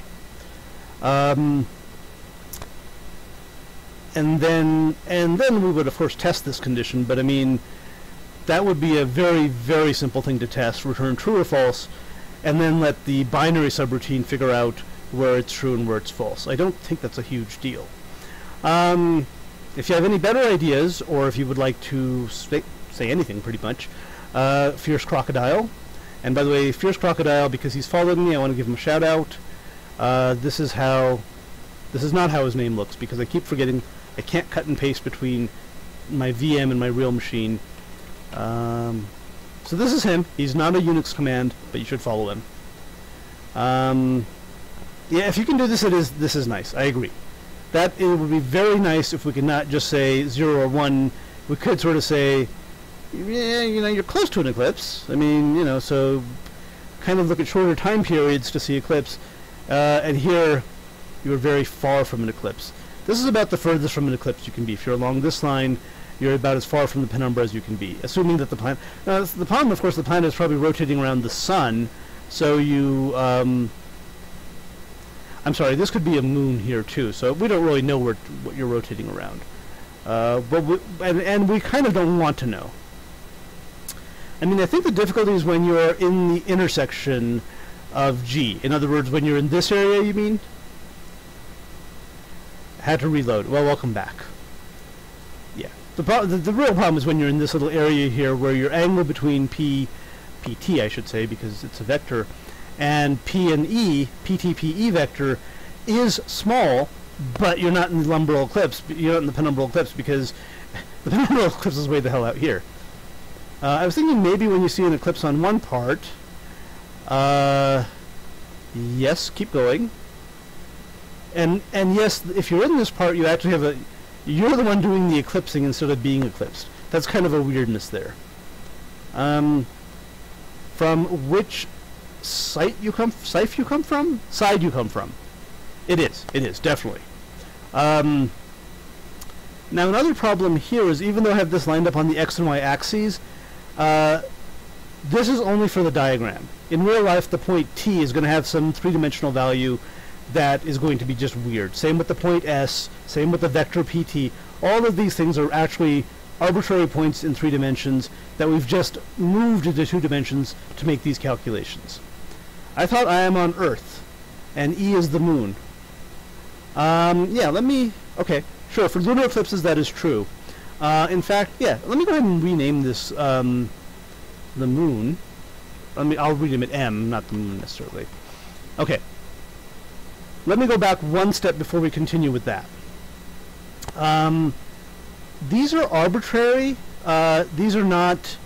Um, and then, and then we would of course test this condition, but I mean, that would be a very, very simple thing to test, return true or false, and then let the binary subroutine figure out where it's true and where it's false. I don't think that's a huge deal. Um, if you have any better ideas, or if you would like to say, anything pretty much, uh, Fierce Crocodile. And by the way, Fierce Crocodile, because he's followed me, I want to give him a shout out. Uh, this is how, this is not how his name looks, because I keep forgetting, I can't cut and paste between my VM and my real machine. Um, so this is him. He's not a Unix command, but you should follow him. Um, yeah, if you can do this, it is this is nice. I agree. That it would be very nice if we could not just say zero or one. We could sort of say, yeah, you know, you're close to an eclipse. I mean, you know, so kind of look at shorter time periods to see eclipse. Uh, and here, you're very far from an eclipse. This is about the furthest from an eclipse you can be. If you're along this line, you're about as far from the penumbra as you can be, assuming that the planet... Now, the problem, of course, the planet is probably rotating around the sun, so you... Um, I'm sorry, this could be a moon here too, so we don't really know where what you're rotating around. Uh, but we, and, and we kind of don't want to know. I mean, I think the difficulty is when you're in the intersection of G. In other words, when you're in this area, you mean? Had to reload. Well, welcome back. Yeah. The, the, the real problem is when you're in this little area here where your angle between P, PT, I should say, because it's a vector, and P and E, PTPE vector, is small, but you're not in the umbral eclipse, you're not in the penumbral eclipse because <laughs> the penumbral <laughs> eclipse is way the hell out here. Uh, I was thinking maybe when you see an eclipse on one part, uh, yes, keep going. And and yes, if you're in this part, you actually have a, you're the one doing the eclipsing instead of being eclipsed. That's kind of a weirdness there. Um, from which site you come site you come from side you come from it is it is definitely um, now another problem here is even though I have this lined up on the x and y axes uh, This is only for the diagram. In real life, the point t is going to have some three-dimensional value that is going to be just weird. Same with the point s, same with the vector pt. All of these things are actually arbitrary points in three dimensions that we've just moved into two dimensions to make these calculations. I thought I am on Earth, and E is the moon. Um, yeah, let me... Okay, sure, for lunar eclipses that is true. Uh, in fact, yeah, let me go ahead and rename this um, the moon. Let me, I'll read it at M, not the moon necessarily. Okay. Let me go back one step before we continue with that. Um, these are arbitrary. Uh, these are not.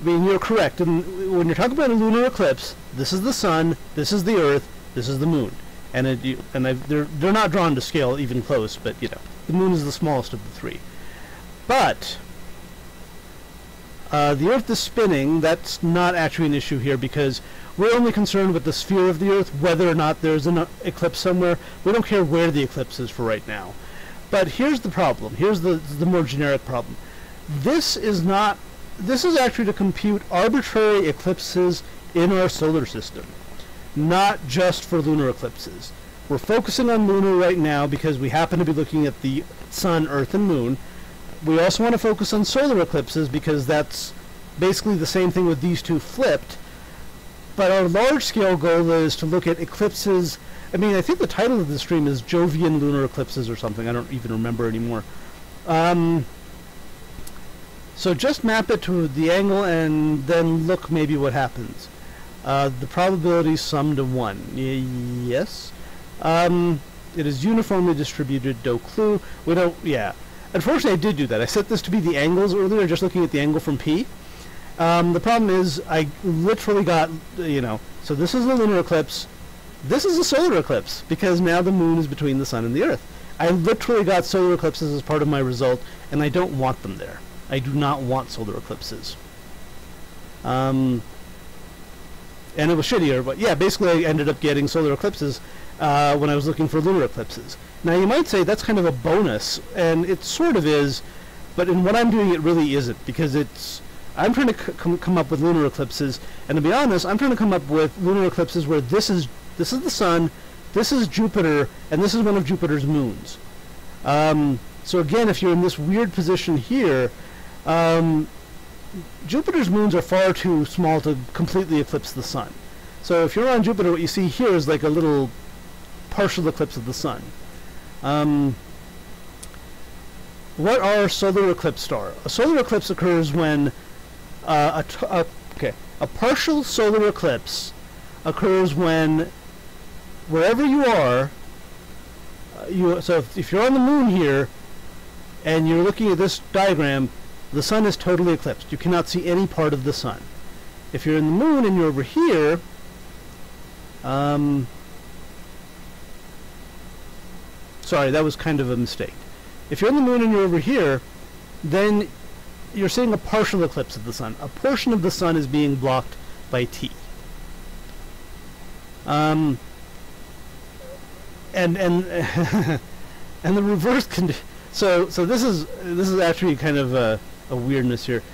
I mean, you're correct. And when you're talking about a lunar eclipse, this is the sun, this is the Earth, this is the moon, and it, you, and I've, they're they're not drawn to scale even close. But you know, the moon is the smallest of the three. But uh, the Earth is spinning. That's not actually an issue here because we're only concerned with the sphere of the Earth, whether or not there's an eclipse somewhere. We don't care where the eclipse is for right now. But here's the problem. Here's the, the more generic problem. This is not, this is actually to compute arbitrary eclipses in our solar system, not just for lunar eclipses. We're focusing on lunar right now because we happen to be looking at the sun, earth, and moon. We also want to focus on solar eclipses because that's basically the same thing with these two flipped. But our large-scale goal is to look at eclipses I mean, I think the title of the stream is Jovian Lunar Eclipses or something. I don't even remember anymore. Um, so just map it to the angle and then look maybe what happens. Uh, the probability sum to 1. Y yes. Um, it is uniformly distributed, do clue. We don't, yeah. Unfortunately, I did do that. I set this to be the angles earlier, just looking at the angle from P. Um, the problem is I literally got, you know, so this is a lunar eclipse. This is a solar eclipse because now the moon is between the sun and the earth. I literally got solar eclipses as part of my result, and I don't want them there. I do not want solar eclipses. Um, and it was shittier, but yeah, basically I ended up getting solar eclipses uh, when I was looking for lunar eclipses. Now you might say that's kind of a bonus, and it sort of is, but in what I'm doing it really isn't, because it's I'm trying to come up with lunar eclipses, and to be honest, I'm trying to come up with lunar eclipses where this is this is the sun, this is Jupiter, and this is one of Jupiter's moons. Um, so again, if you're in this weird position here, um, Jupiter's moons are far too small to completely eclipse the sun. So if you're on Jupiter, what you see here is like a little partial eclipse of the sun. Um, what are solar eclipse star? A solar eclipse occurs when uh, a, okay, a partial solar eclipse occurs when wherever you are, uh, you so if, if you're on the moon here, and you're looking at this diagram, the sun is totally eclipsed. You cannot see any part of the sun. If you're in the moon and you're over here, um, sorry, that was kind of a mistake. If you're in the moon and you're over here, then you're seeing a partial eclipse of the sun. A portion of the sun is being blocked by T. Um, and and <laughs> and the reverse condition. So so this is this is actually kind of a, a weirdness here.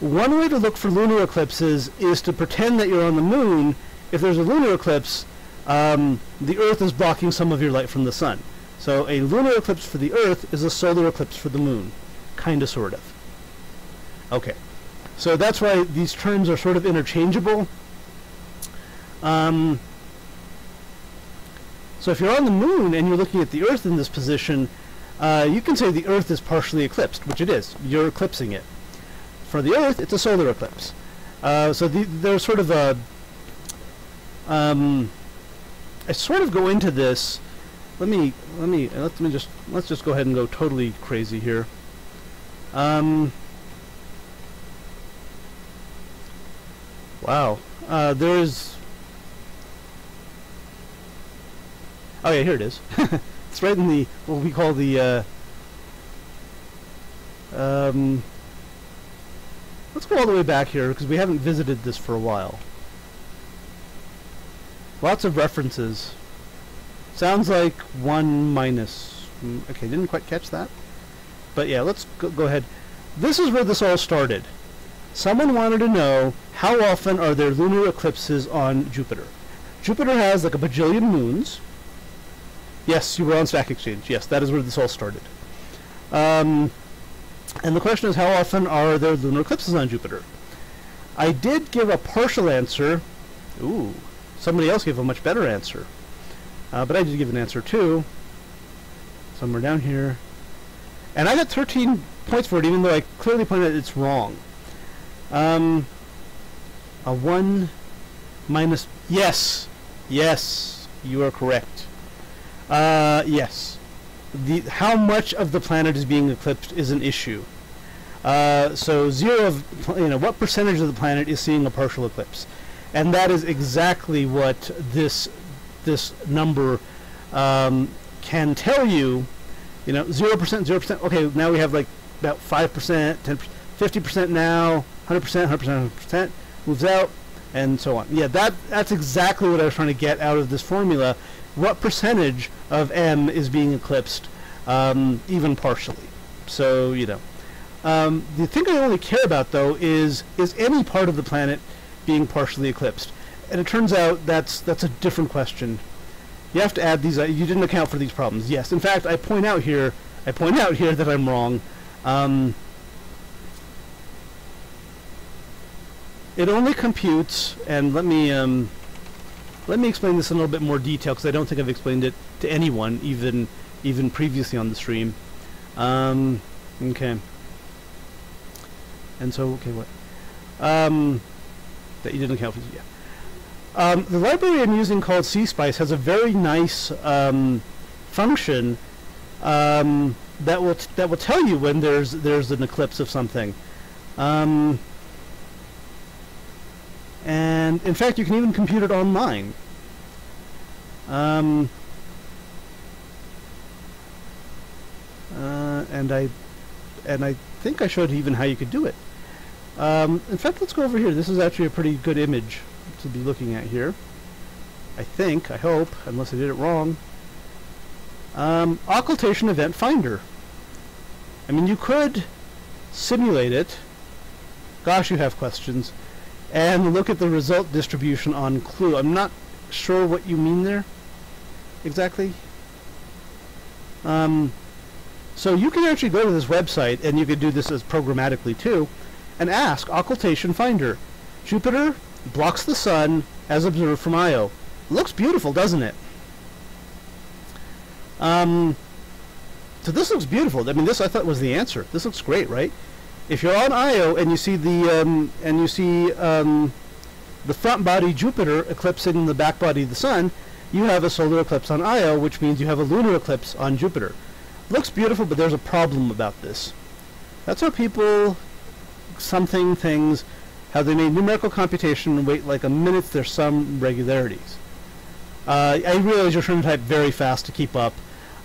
One way to look for lunar eclipses is to pretend that you're on the moon. If there's a lunar eclipse, um, the Earth is blocking some of your light from the sun. So a lunar eclipse for the Earth is a solar eclipse for the moon, kind of, sort of. Okay, so that's why these terms are sort of interchangeable. Um, so if you're on the moon and you're looking at the Earth in this position, uh, you can say the Earth is partially eclipsed, which it is. You're eclipsing it. For the Earth, it's a solar eclipse. Uh, so the, there's sort of a... Um, I sort of go into this. Let me let me let me just let's just go ahead and go totally crazy here. Um, wow, uh, there's Oh yeah, here it is. <laughs> it's right in the what we call the. Uh, um, let's go all the way back here because we haven't visited this for a while. Lots of references. Sounds like one minus. Mm, okay, didn't quite catch that. But yeah, let's go, go ahead. This is where this all started. Someone wanted to know how often are there lunar eclipses on Jupiter. Jupiter has like a bajillion moons. Yes, you were on Stack Exchange. Yes, that is where this all started. Um, and the question is, how often are there lunar eclipses on Jupiter? I did give a partial answer. Ooh, somebody else gave a much better answer. Uh, but I did give an answer too. Somewhere down here. And I got 13 points for it, even though I clearly pointed out it's wrong. Um, a 1 minus... Yes! Yes! You are correct. Uh, yes. The, how much of the planet is being eclipsed is an issue. Uh, so zero of, you know, what percentage of the planet is seeing a partial eclipse? And that is exactly what this, this number um, can tell you. You know, 0%, 0%, okay, now we have like about 5%, 10%, 50% now, 100%, 100%, 100%, moves out, and so on. Yeah, that that's exactly what I was trying to get out of this formula. What percentage of M is being eclipsed, um, even partially? So, you know. Um, the thing I only care about, though, is is any part of the planet being partially eclipsed? And it turns out that's that's a different question. You have to add these. Uh, you didn't account for these problems. Yes, in fact, I point out here. I point out here that I'm wrong. Um, it only computes, and let me um, let me explain this in a little bit more detail because I don't think I've explained it to anyone, even even previously on the stream. Um, okay. And so, okay, what? Um, that you didn't account for, yeah. Um, the library I'm using called CSpice has a very nice um, function um, that will that will tell you when there's there's an eclipse of something. Um, and in fact, you can even compute it online. Um, uh, and I and I think I showed even how you could do it. Um, in fact, let's go over here. This is actually a pretty good image to be looking at here. I think, I hope, unless I did it wrong. Um, occultation event finder. I mean, you could simulate it. Gosh, you have questions. And look at the result distribution on Clue. I'm not sure what you mean there exactly. Um, so you can actually go to this website, and you could do this as programmatically too, and ask Occultation Finder, Jupiter blocks the sun as observed from Io. Looks beautiful, doesn't it? Um, so this looks beautiful. I mean, this I thought was the answer. This looks great, right? If you're on Io and you see the um, and you see um, the front body Jupiter eclipsing the back body of the Sun, you have a solar eclipse on Io, which means you have a lunar eclipse on Jupiter. Looks beautiful, but there's a problem about this. That's how people something things, how they made numerical computation wait like a minute. There's some regularities. Uh, I realize you're trying to type very fast to keep up.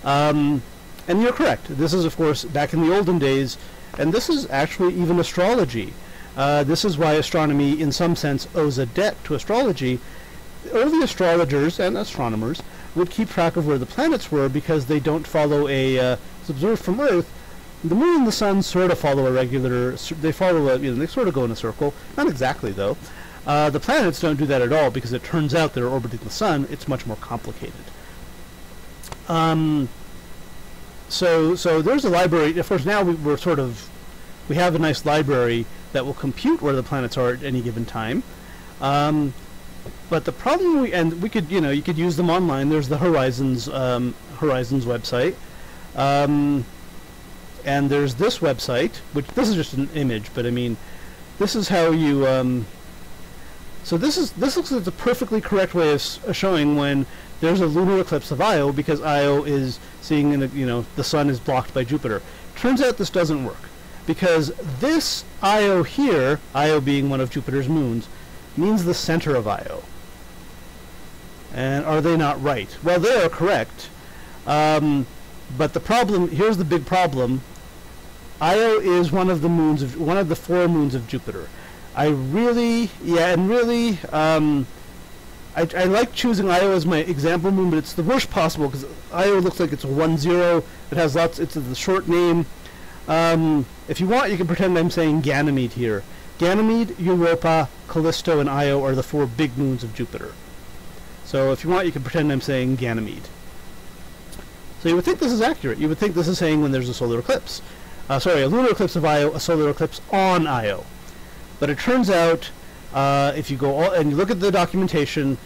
Um, and you're correct. This is, of course, back in the olden days, and this is actually even astrology. Uh, this is why astronomy, in some sense, owes a debt to astrology. Early astrologers and astronomers would keep track of where the planets were because they don't follow a, uh, observed from Earth, the moon and the sun sort of follow a regular, they follow a, you know, they sort of go in a circle. Not exactly, though. Uh, the planets don't do that at all because it turns out they're orbiting the sun. It's much more complicated. Um, so, so there's a library. Of course, now we, we're sort of, we have a nice library that will compute where the planets are at any given time. Um, but the problem we, and we could, you know, you could use them online. There's the Horizons, um, Horizons website. Um, and there's this website, which this is just an image, but I mean, this is how you. Um, so this is this looks like the perfectly correct way of showing when there's a lunar eclipse of Io because Io is seeing in a, you know the sun is blocked by Jupiter. Turns out this doesn't work because this Io here, Io being one of Jupiter's moons, means the center of Io. And are they not right? Well, they are correct. Um, but the problem here's the big problem. Io is one of the moons of one of the four moons of Jupiter. I really, yeah, and really, um, I, I like choosing Io as my example moon, but it's the worst possible because Io looks like it's a one zero. It has lots. It's the short name. Um, if you want, you can pretend I'm saying Ganymede here. Ganymede, Europa, Callisto, and Io are the four big moons of Jupiter. So if you want, you can pretend I'm saying Ganymede. So you would think this is accurate. You would think this is saying when there's a solar eclipse. Uh, sorry, a lunar eclipse of Io, a solar eclipse on Io. But it turns out, uh, if you go all, and you look at the documentation,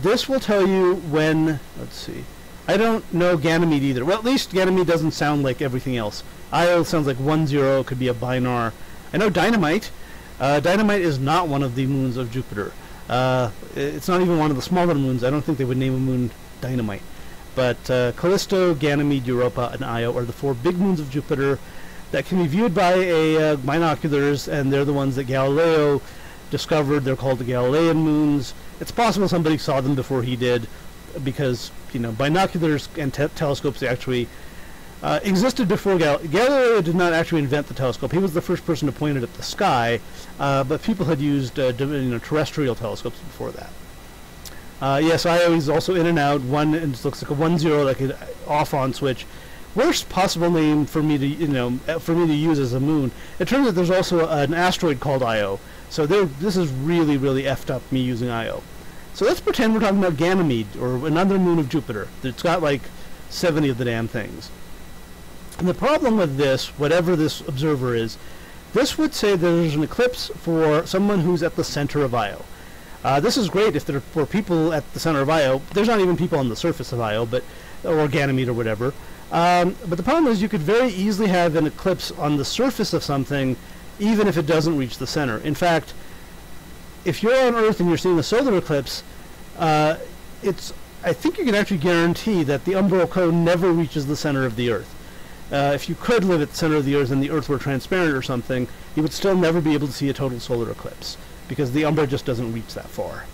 this will tell you when, let's see, I don't know Ganymede either. Well, at least Ganymede doesn't sound like everything else. Io sounds like 1-0, could be a binar. I know Dynamite. Uh, Dynamite is not one of the moons of Jupiter. Uh, it's not even one of the smaller moons. I don't think they would name a moon Dynamite. But uh, Callisto, Ganymede, Europa, and Io are the four big moons of Jupiter that can be viewed by a uh, binoculars, and they're the ones that Galileo discovered. They're called the Galilean moons. It's possible somebody saw them before he did, because you know binoculars and te telescopes actually uh, existed before Gal Galileo did not actually invent the telescope. He was the first person to point it at the sky, uh, but people had used uh, you know, terrestrial telescopes before that. Uh, yes, Io is also in and out. One it looks like a one zero, like an off-on switch. Worst possible name for me to you know uh, for me to use as a moon. It turns out there's also an asteroid called Io. So this is really really effed up me using Io. So let's pretend we're talking about Ganymede or another moon of Jupiter. It's got like 70 of the damn things. And the problem with this, whatever this observer is, this would say there's an eclipse for someone who's at the center of Io. Uh, this is great if there were people at the center of Io. There's not even people on the surface of Io, but or Ganymede or whatever. Um, but the problem is you could very easily have an eclipse on the surface of something, even if it doesn't reach the center. In fact, if you're on Earth and you're seeing a solar eclipse, uh, it's I think you can actually guarantee that the umbral cone never reaches the center of the Earth. Uh, if you could live at the center of the Earth and the Earth were transparent or something, you would still never be able to see a total solar eclipse because the umbra just doesn't reach that far.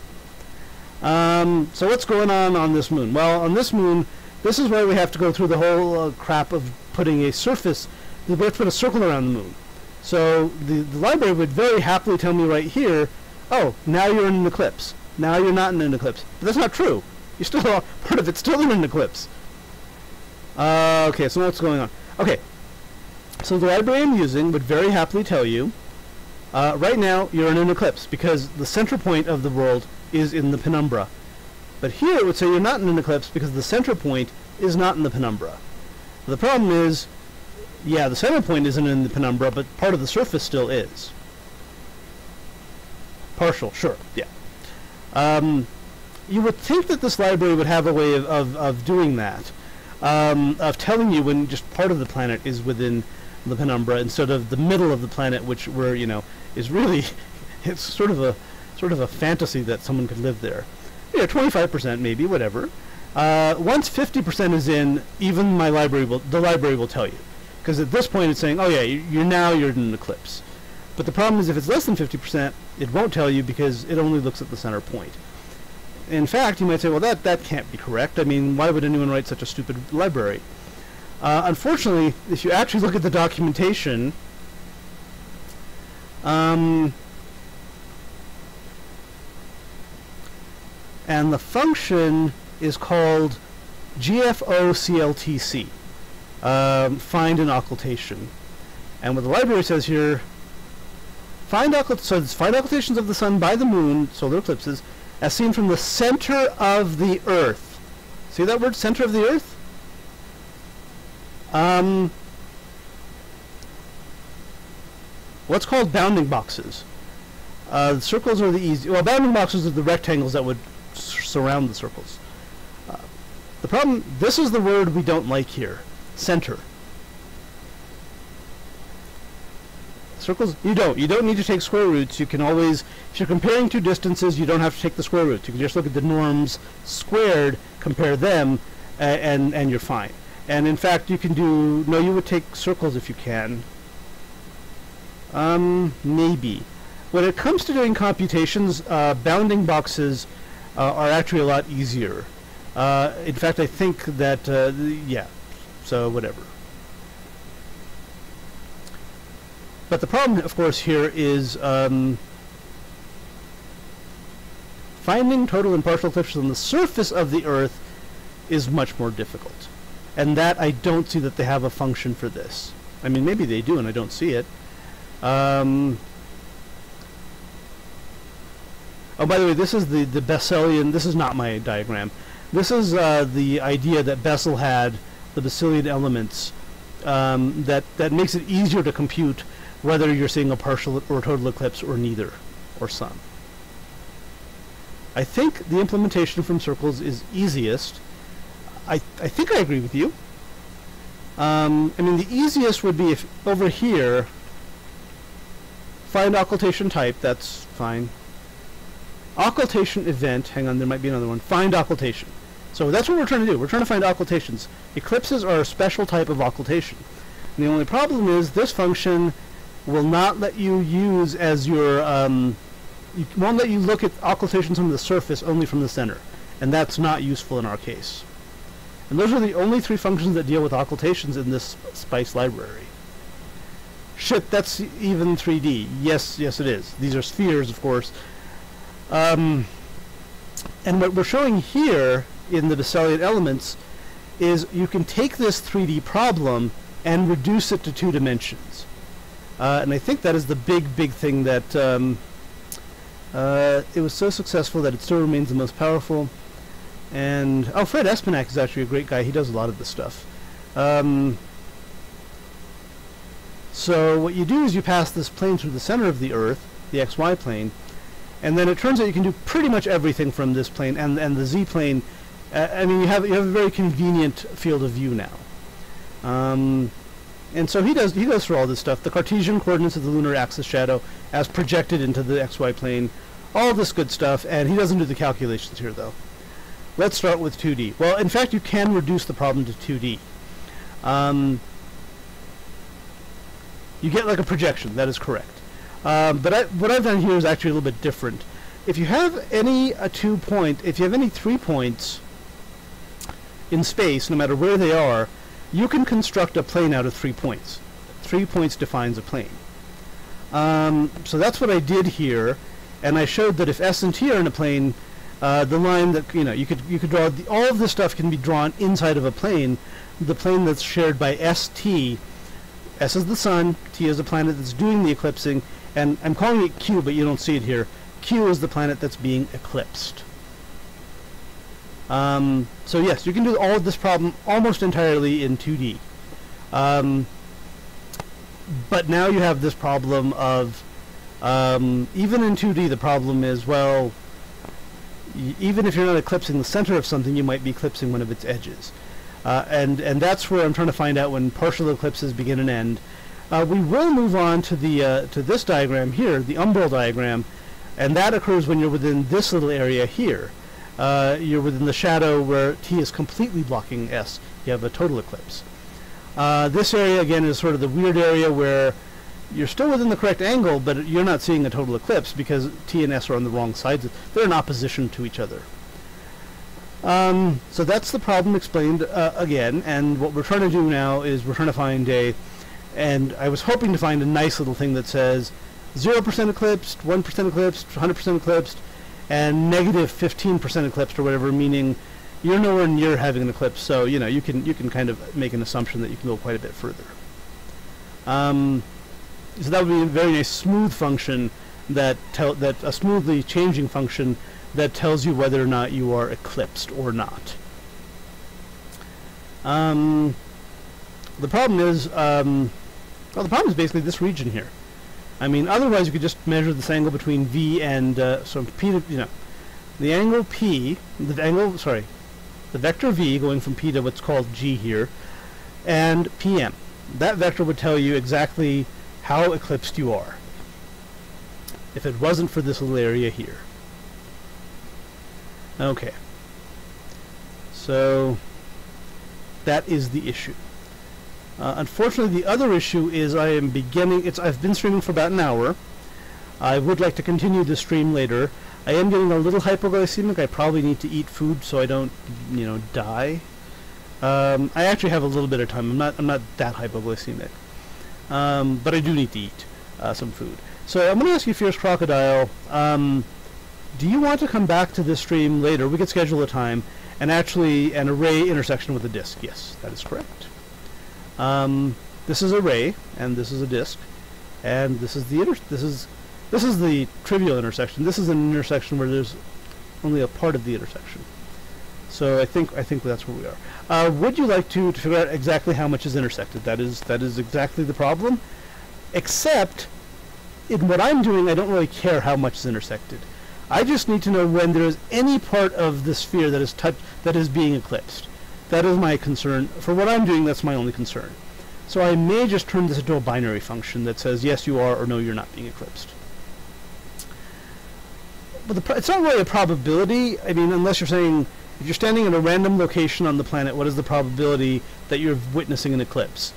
Um, so what's going on on this moon? Well, on this moon, this is why we have to go through the whole uh, crap of putting a surface. We have to put a circle around the moon. So the, the library would very happily tell me right here, oh, now you're in an eclipse. Now you're not in an eclipse. But that's not true. You're still are <laughs> part of it's still in an eclipse. Uh, okay, so what's going on? Okay, so the library I'm using would very happily tell you uh, right now, you're in an eclipse because the center point of the world is in the penumbra. But here it would say you're not in an eclipse because the center point is not in the penumbra. The problem is, yeah, the center point isn't in the penumbra, but part of the surface still is. Partial, sure, yeah. Um, you would think that this library would have a way of, of, of doing that, um, of telling you when just part of the planet is within the penumbra instead of the middle of the planet, which where you know is really <laughs> it's sort of a sort of a fantasy that someone could live there. Yeah, 25% maybe, whatever. Uh, once 50% is in, even my library will the library will tell you, because at this point it's saying, oh yeah, you're now you're in an eclipse. But the problem is if it's less than 50%, it won't tell you because it only looks at the center point. In fact, you might say, well, that, that can't be correct. I mean, why would anyone write such a stupid library? Uh, unfortunately, if you actually look at the documentation, um, and the function is called GFOCLTC, um, find an occultation. And what the library says here, find occult so find occultations of the sun by the moon, solar eclipses, as seen from the center of the earth. See that word, center of the earth? Um, what's called bounding boxes. Uh, circles are the easy. Well, bounding boxes are the rectangles that would surround the circles. Uh, the problem. This is the word we don't like here. Center. Circles. You don't. You don't need to take square roots. You can always, if you're comparing two distances, you don't have to take the square roots. You can just look at the norms squared, compare them, uh, and and you're fine. And in fact, you can do, no, you would take circles if you can. Um, maybe. When it comes to doing computations, uh, bounding boxes are actually a lot easier. Uh, in fact, I think that, uh, yeah, so whatever. But the problem, of course, here is um, finding total and partial eclipses on the surface of the Earth is much more difficult. And that I don't see that they have a function for this. I mean, maybe they do and I don't see it. Um, Oh, by the way, this is the, the Besselian, this is not my diagram. This is uh, the idea that Bessel had, the Besselian elements, um, that, that makes it easier to compute whether you're seeing a partial or total eclipse or neither, or some. I think the implementation from circles is easiest. I, I think I agree with you. Um, I mean, the easiest would be if over here, find occultation type, that's fine. Occultation event, hang on, there might be another one. Find occultation. So that's what we're trying to do. We're trying to find occultations. Eclipses are a special type of occultation. And the only problem is this function will not let you use as your, um, won't let you look at occultations from the surface only from the center. And that's not useful in our case. And those are the only three functions that deal with occultations in this SPICE library. Shit, that's even 3D. Yes, yes it is. These are spheres, of course. Um, and what we're showing here in the Besselian elements is you can take this 3D problem and reduce it to two dimensions. Uh, and I think that is the big, big thing that um, uh, it was so successful that it still remains the most powerful. And, oh, Fred Espenak is actually a great guy. He does a lot of this stuff. Um, so what you do is you pass this plane through the center of the Earth, the XY plane, and then it turns out you can do pretty much everything from this plane and, and the Z plane. Uh, I mean, you have, you have a very convenient field of view now. Um, and so he does he goes through all this stuff, the Cartesian coordinates of the lunar axis shadow as projected into the XY plane, all this good stuff, and he doesn't do the calculations here though. Let's start with 2D. Well, in fact, you can reduce the problem to 2D. Um, you get like a projection, that is correct. Um, but I, what I've done here is actually a little bit different. If you have any two point, if you have any three points in space, no matter where they are, you can construct a plane out of three points. Three points defines a plane. Um, so that's what I did here, and I showed that if S and T are in a plane, uh, the line that you know you could you could draw the, all of this stuff can be drawn inside of a plane, the plane that's shared by ST. S is the sun, T is the planet that's doing the eclipsing, and I'm calling it Q, but you don't see it here. Q is the planet that's being eclipsed. Um, so yes, you can do all of this problem almost entirely in 2D. Um, but now you have this problem of, um, even in 2D the problem is, well, even if you're not eclipsing the center of something, you might be eclipsing one of its edges. Uh, and, and that's where I'm trying to find out when partial eclipses begin and end. Uh, we will move on to the uh, to this diagram here, the umbral diagram, and that occurs when you're within this little area here uh, you're within the shadow where T is completely blocking S. You have a total eclipse. Uh, this area, again, is sort of the weird area where you're still within the correct angle, but you're not seeing a total eclipse because T and S are on the wrong sides. They're in opposition to each other. Um, so that's the problem explained uh, again, and what we're trying to do now is we're trying to find a, and I was hoping to find a nice little thing that says 0% eclipsed, 1% eclipsed, 100% eclipsed, and negative 15% eclipsed or whatever, meaning you're nowhere near having an eclipse. So you know you can you can kind of make an assumption that you can go quite a bit further. Um, so that would be a very nice smooth function that tell that a smoothly changing function that tells you whether or not you are eclipsed or not. Um, the problem is, um, well, the problem is basically this region here. I mean, otherwise you could just measure this angle between V and, uh, so P to, you know, the angle P, the angle, sorry, the vector V going from P to what's called G here, and PM. That vector would tell you exactly how eclipsed you are if it wasn't for this little area here. Okay. So that is the issue. Uh, unfortunately, the other issue is I am beginning. It's I've been streaming for about an hour. I would like to continue the stream later. I am getting a little hypoglycemic. I probably need to eat food so I don't, you know, die. Um, I actually have a little bit of time. I'm not. I'm not that hypoglycemic, um, but I do need to eat uh, some food. So I'm going to ask you, Fierce Crocodile. Um, do you want to come back to this stream later? We could schedule a time and actually an array intersection with a disk. Yes, that is correct. Um, this is a ray, and this is a disk, and this is the inter this is this is the trivial intersection. This is an intersection where there's only a part of the intersection. So I think I think that's where we are. Uh, would you like to, to figure out exactly how much is intersected? That is that is exactly the problem. Except in what I'm doing, I don't really care how much is intersected. I just need to know when there is any part of the sphere that is touch that is being eclipsed. That is my concern. For what I'm doing, that's my only concern. So I may just turn this into a binary function that says yes you are or no you're not being eclipsed. But the it's not really a probability. I mean, unless you're saying if you're standing in a random location on the planet, what is the probability that you're witnessing an eclipse?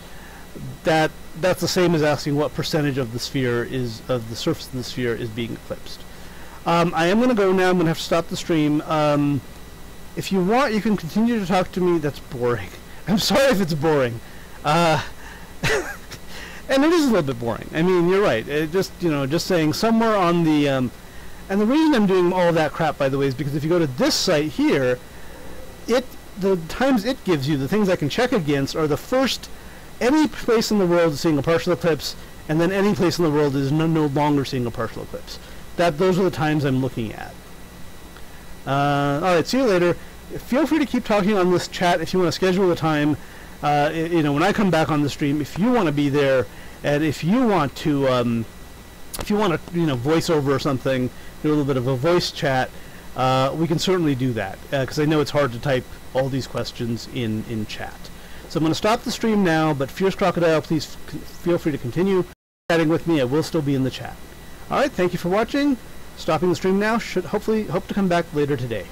That that's the same as asking what percentage of the sphere is of the surface of the sphere is being eclipsed. Um, I am going to go now. I'm going to have to stop the stream. Um, if you want, you can continue to talk to me. That's boring. I'm sorry if it's boring. Uh, <laughs> and it is a little bit boring. I mean, you're right. It just you know, just saying somewhere on the um, and the reason I'm doing all that crap, by the way, is because if you go to this site here, it the times it gives you the things I can check against are the first any place in the world is seeing a partial eclipse, and then any place in the world is no, no longer seeing a partial eclipse. That those are the times I'm looking at. Uh, all right, see you later. Feel free to keep talking on this chat if you want to schedule a time. Uh, you know, when I come back on the stream, if you want to be there, and if you want to, um, if you want to, you know, voice over or something, do a little bit of a voice chat, uh, we can certainly do that because uh, I know it's hard to type all these questions in in chat. So I'm going to stop the stream now, but Fierce Crocodile, please feel free to continue chatting with me. I will still be in the chat. All right, thank you for watching. Stopping the stream now. Should hopefully hope to come back later today.